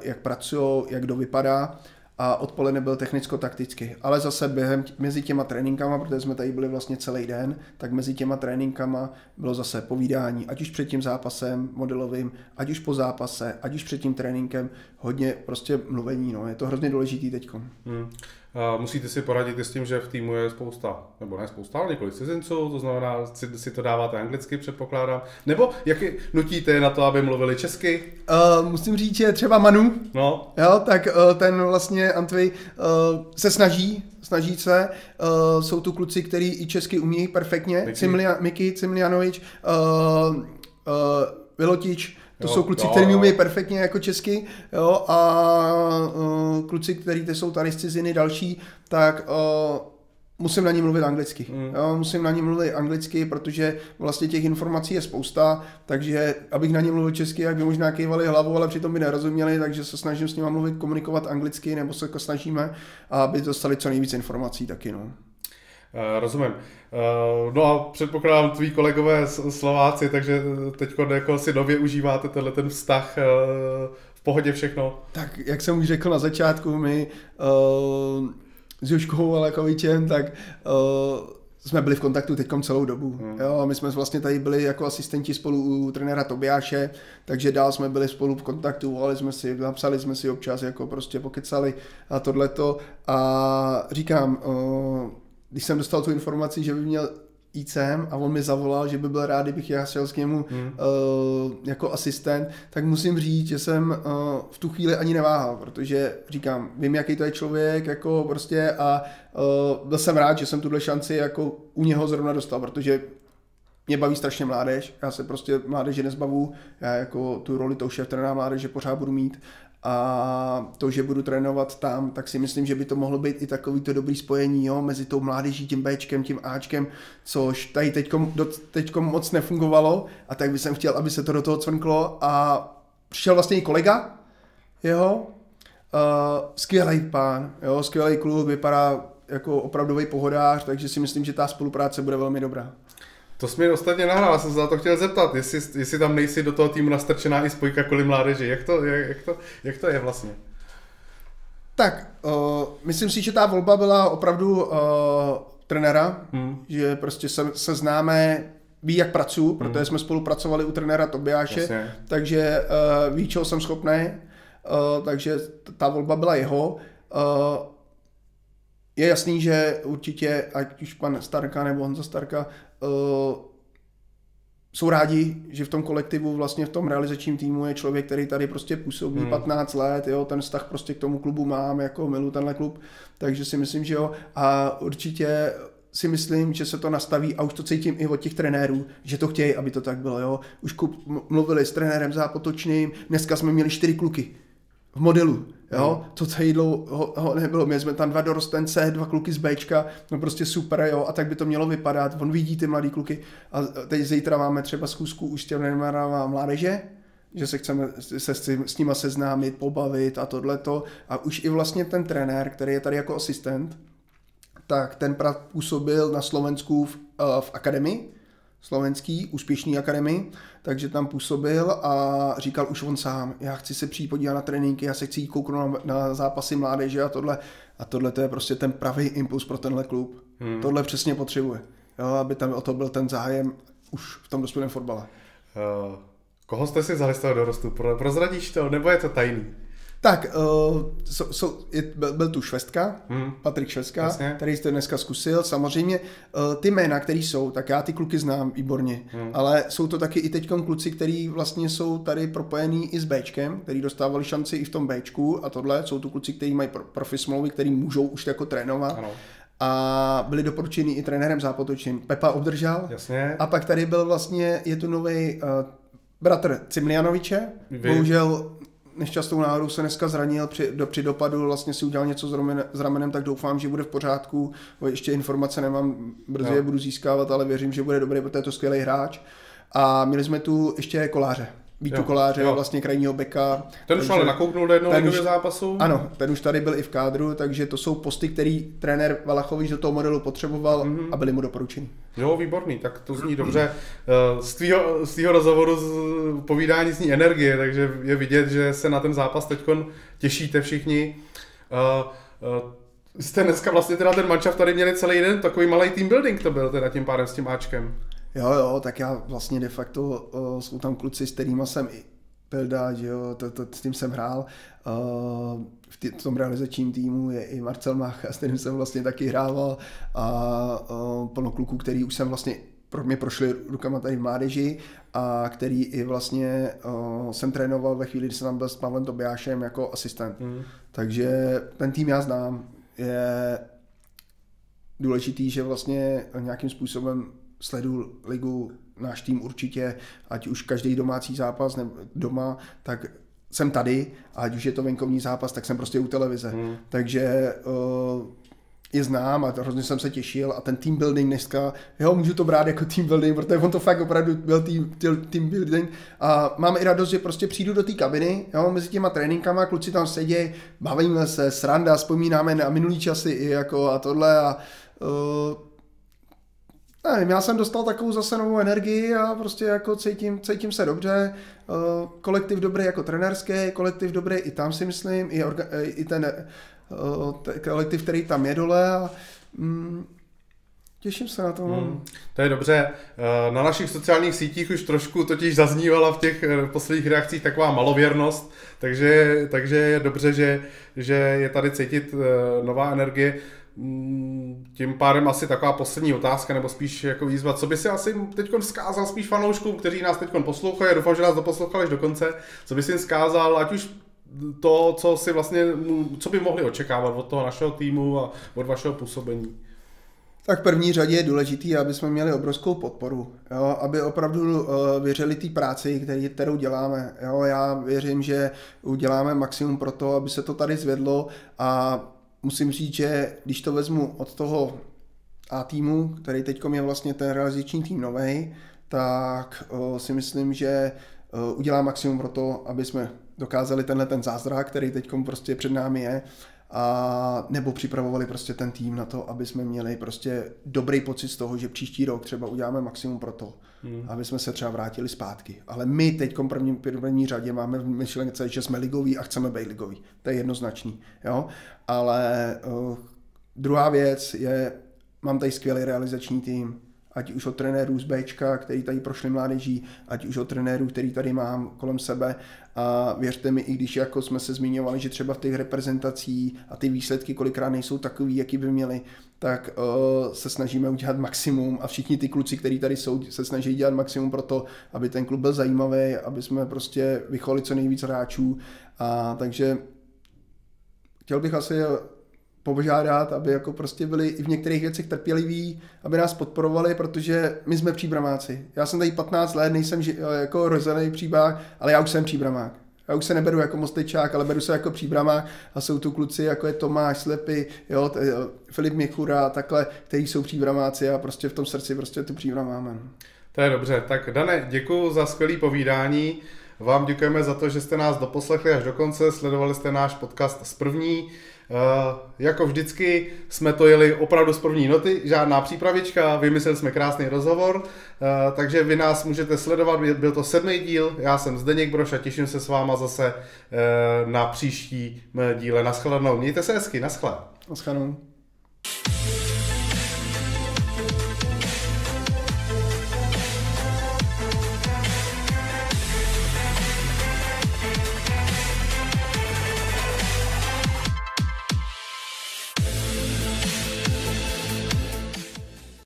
jak pracují, jak kdo vypadá a odpoledne byl technicko-takticky. Ale zase během, mezi těma tréninkama, protože jsme tady byli vlastně celý den, tak mezi těma tréninkama bylo zase povídání, ať už před tím zápasem modelovým, ať už po zápase, ať už před tím tréninkem, hodně prostě mluvení, no, je to hrozně důležitý teď. Hmm. Musíte si poradit i s tím, že v týmu je spousta, nebo ne spousta, ale několik cizinců, to znamená, si, si to dáváte anglicky, předpokládám. Nebo jak nutíte na to, aby mluvili česky? Uh, musím říct, že třeba Manu, no. jo, tak uh, ten vlastně Antwi uh, se snaží, snaží se. Uh, jsou tu kluci, kteří i česky umí perfektně. Miki, Cimlia, Miki Cimlianovič, uh, uh, Vilotič, to jo, jsou kluci, kteří umí perfektně jako česky, jo, a uh, kluci, kteří jsou tady z ciziny další, tak uh, musím na ní mluvit anglicky. Mm. Jo, musím na ní mluvit anglicky, protože vlastně těch informací je spousta, takže abych na ní mluvil česky, jak by možná kývali hlavu, ale přitom by nerozuměli, takže se snažím s nimi mluvit, komunikovat anglicky, nebo se snažíme, aby dostali co nejvíc informací taky. No. Uh, rozumím. Uh, no a předpokládám tví kolegové Slováci, takže teď jako si nově užíváte tenhle ten vztah v pohodě všechno. Tak, jak jsem už řekl na začátku, my uh, s Joškou Valakovičem, tak uh, jsme byli v kontaktu teď celou dobu. Hmm. Jo, my jsme vlastně tady byli jako asistenti spolu u trenéra Tobiáše, takže dál jsme byli spolu v kontaktu, volali jsme si, napsali jsme si občas, jako prostě pokecali a tohleto. A říkám, uh, když jsem dostal tu informaci, že by měl jít sem a on mi zavolal, že by byl rád, kdybych já šel k němu hmm. uh, jako asistent, tak musím říct, že jsem uh, v tu chvíli ani neváhal, protože říkám, vím, jaký to je člověk, jako prostě a uh, byl jsem rád, že jsem tuhle šanci jako u něho zrovna dostal, protože mě baví strašně mládež, já se prostě mládeže nezbavu, já jako tu roli toho šéf trenéra mládeže pořád budu mít a to, že budu trénovat tam, tak si myslím, že by to mohlo být i takový to dobrý spojení jo, mezi tou mládeží, tím Bčkem, tím Ačkem, což tady teďkom, do, teďkom moc nefungovalo a tak bych chtěl, aby se to do toho cvrklo a přišel vlastně i kolega jeho, uh, skvělý pán, jo, skvělý klub, vypadá jako opravdový pohodář, takže si myslím, že ta spolupráce bude velmi dobrá. To jsi mi ostatně nahrál, jsem se za to chtěl zeptat, jestli, jestli tam nejsi do toho týmu nastrčená i spojka kvůli mládeži. Jak to, jak, jak, to, jak to je vlastně? Tak, uh, myslím si, že ta volba byla opravdu uh, trenéra, hmm. že prostě se, se známe, ví, jak pracuji, hmm. protože jsme spolupracovali u trenéra Tobiáše, Jasně. takže uh, ví, čeho jsem schopný, uh, takže ta volba byla jeho. Uh, je jasný, že určitě, ať už pan Starka nebo Honza Starka, uh, jsou rádi, že v tom kolektivu, vlastně v tom realizačním týmu je člověk, který tady prostě působí hmm. 15 let, jo, ten vztah prostě k tomu klubu mám, jako milu tenhle klub, takže si myslím, že jo, a určitě si myslím, že se to nastaví a už to cítím i od těch trenérů, že to chtějí, aby to tak bylo, jo. Už kup, mluvili s trenérem Zápotočným, dneska jsme měli čtyři kluky, v modelu, jo, hmm. to tady dlouho nebylo, měli jsme tam dva dorostence, dva kluky z Bčka, no prostě super, jo, a tak by to mělo vypadat, on vidí ty mladý kluky. A teď zítra máme třeba zkusku už těm mládeže, že se chceme se s, s nima seznámit, pobavit a tohleto. A už i vlastně ten trenér, který je tady jako asistent, tak ten působil na Slovensku v, uh, v akademii, slovenský, úspěšný akademii, takže tam působil a říkal už on sám, já chci se přijít podívat na tréninky, já se chci jít kouknout na, na zápasy mládeže a tohle. A tohle to je prostě ten pravý impuls pro tenhle klub. Hmm. Tohle přesně potřebuje, jo, aby tam o to byl ten zájem už v tom dospělém fotbale. Uh, koho jste si vzali z toho dorostu? Pro, prozradíš to, nebo je to tajný? Tak, uh, so, so, je, byl, byl tu Švestka, hmm. Patrik Švestka, Jasně. který jste dneska zkusil. Samozřejmě uh, ty jména, které jsou, tak já ty kluky znám výborně, hmm. ale jsou to taky i teď kluci, kteří vlastně jsou tady propojení i s Bčkem, který dostávali šanci i v tom Bčku a tohle. Jsou to kluci, kteří mají profi smlouvy, který můžou už jako trénovat. Ano a byli doporučeni i trenérem zápotočným. Pepa obdržel. Jasně. A pak tady byl vlastně, je tu nový uh, bratr Cimlianoviče, bohužel nešťastnou náhodou se dneska zranil při, do, při dopadu, vlastně si udělal něco s, romen, s ramenem, tak doufám, že bude v pořádku. Ještě informace nemám, brzy no. je budu získávat, ale věřím, že bude dobrý, protože je to skvělý hráč. A měli jsme tu ještě koláře. Vítu jo, Koláře, jo. vlastně krajního beka. Ten už ale nakouknul do jednoho ligového zápasu. Ano, ten už tady byl i v kádru, takže to jsou posty, který trenér Valachovič do toho modelu potřeboval mm-hmm. a byly mu doporučeny. Jo, výborný, tak to zní dobře. Eh, z tvýho, z tvýho rozhovoru z povídání zní energie, takže je vidět, že se na ten zápas teď těšíte všichni. Uh, uh, jste dneska vlastně teda ten mančav tady měli celý den, takový malý team building to byl teda tím pádem s tím Ačkem. Jo, jo, tak já vlastně de facto uh, jsou tam kluci, s kterými jsem i Pilda, že jo, to, to, s tím jsem hrál. Uh, v, tý, v tom realizačním týmu je i Marcel Mach, s kterým jsem vlastně taky hrával a uh, plno kluků, který už jsem vlastně pro mě prošli rukama tady v mládeži a který i vlastně uh, jsem trénoval ve chvíli, kdy jsem tam byl s Pavlem Tobiášem jako asistent. Mm. Takže ten tým já znám. Je důležitý, že vlastně nějakým způsobem sledu ligu, náš tým určitě, ať už každý domácí zápas nebo doma, tak jsem tady, a ať už je to venkovní zápas, tak jsem prostě u televize. Hmm. Takže uh, je znám a hrozně jsem se těšil a ten team building dneska, jo, můžu to brát jako team building, protože on to fakt opravdu byl team, team building a mám i radost, že prostě přijdu do té kabiny, jo, mezi těma tréninkama, kluci tam sedí, bavíme se, sranda, vzpomínáme na minulý časy i jako a tohle a uh, nevím, já jsem dostal takovou zase novou energii a prostě jako cítím, cítím se dobře, uh, kolektiv dobrý jako trenérský, kolektiv dobrý i tam si myslím, i, orga, i ten uh, kolektiv, který tam je dole a mm, Těším se na to. No. Hmm, to je dobře. Na našich sociálních sítích už trošku totiž zaznívala v těch posledních reakcích taková malověrnost, takže, takže je dobře, že, že je tady cítit nová energie. Mm, tím pádem asi taková poslední otázka, nebo spíš jako výzva, co by si asi teď vzkázal spíš fanouškům, kteří nás teď poslouchají, doufám, že nás doposlouchali do konce, co by si jim vzkázal, ať už to, co si vlastně, co by mohli očekávat od toho našeho týmu a od vašeho působení. Tak v první řadě je důležité, aby jsme měli obrovskou podporu, jo? aby opravdu uh, věřili té práci, který, kterou děláme. Jo? Já věřím, že uděláme maximum pro to, aby se to tady zvedlo a musím říct, že když to vezmu od toho A týmu, který teď je vlastně ten realizační tým nový, tak uh, si myslím, že uh, udělá maximum pro to, aby jsme dokázali tenhle ten zázrak, který teď prostě před námi je, a nebo připravovali prostě ten tým na to, aby jsme měli prostě dobrý pocit z toho, že příští rok třeba uděláme maximum pro to, hmm. aby jsme se třeba vrátili zpátky. Ale my teď v první, první řadě máme v myšlence, že jsme ligoví a chceme být ligoví. To je jednoznačný. Jo? Ale uh, druhá věc je, mám tady skvělý realizační tým, ať už od trenérů z Bčka, který tady prošli mládeží, ať už od trenérů, který tady mám kolem sebe. A věřte mi, i když jako jsme se zmiňovali, že třeba v těch reprezentacích a ty výsledky kolikrát nejsou takový, jaký by měli, tak uh, se snažíme udělat maximum a všichni ty kluci, kteří tady jsou, se snaží dělat maximum pro to, aby ten klub byl zajímavý, aby jsme prostě vychovali co nejvíc hráčů. A takže chtěl bych asi požádat, aby jako prostě byli i v některých věcech trpěliví, aby nás podporovali, protože my jsme příbramáci. Já jsem tady 15 let, nejsem jako rozený příbrak, ale já už jsem příbramák. Já už se neberu jako mostečák, ale beru se jako příbramák a jsou tu kluci, jako je Tomáš Slepy, jo, t- Filip Michura a takhle, kteří jsou příbramáci a prostě v tom srdci prostě tu příbram máme. No. To je dobře. Tak Dane, děkuji za skvělé povídání. Vám děkujeme za to, že jste nás doposlechli až do konce, sledovali jste náš podcast z první. Uh, jako vždycky jsme to jeli opravdu z první noty, žádná přípravička, vymysleli jsme krásný rozhovor, uh, takže vy nás můžete sledovat, byl to sedmý díl, já jsem Zdeněk Broš a těším se s váma zase uh, na příští díle. Naschledanou, mějte se hezky, naschle. Naschledanou.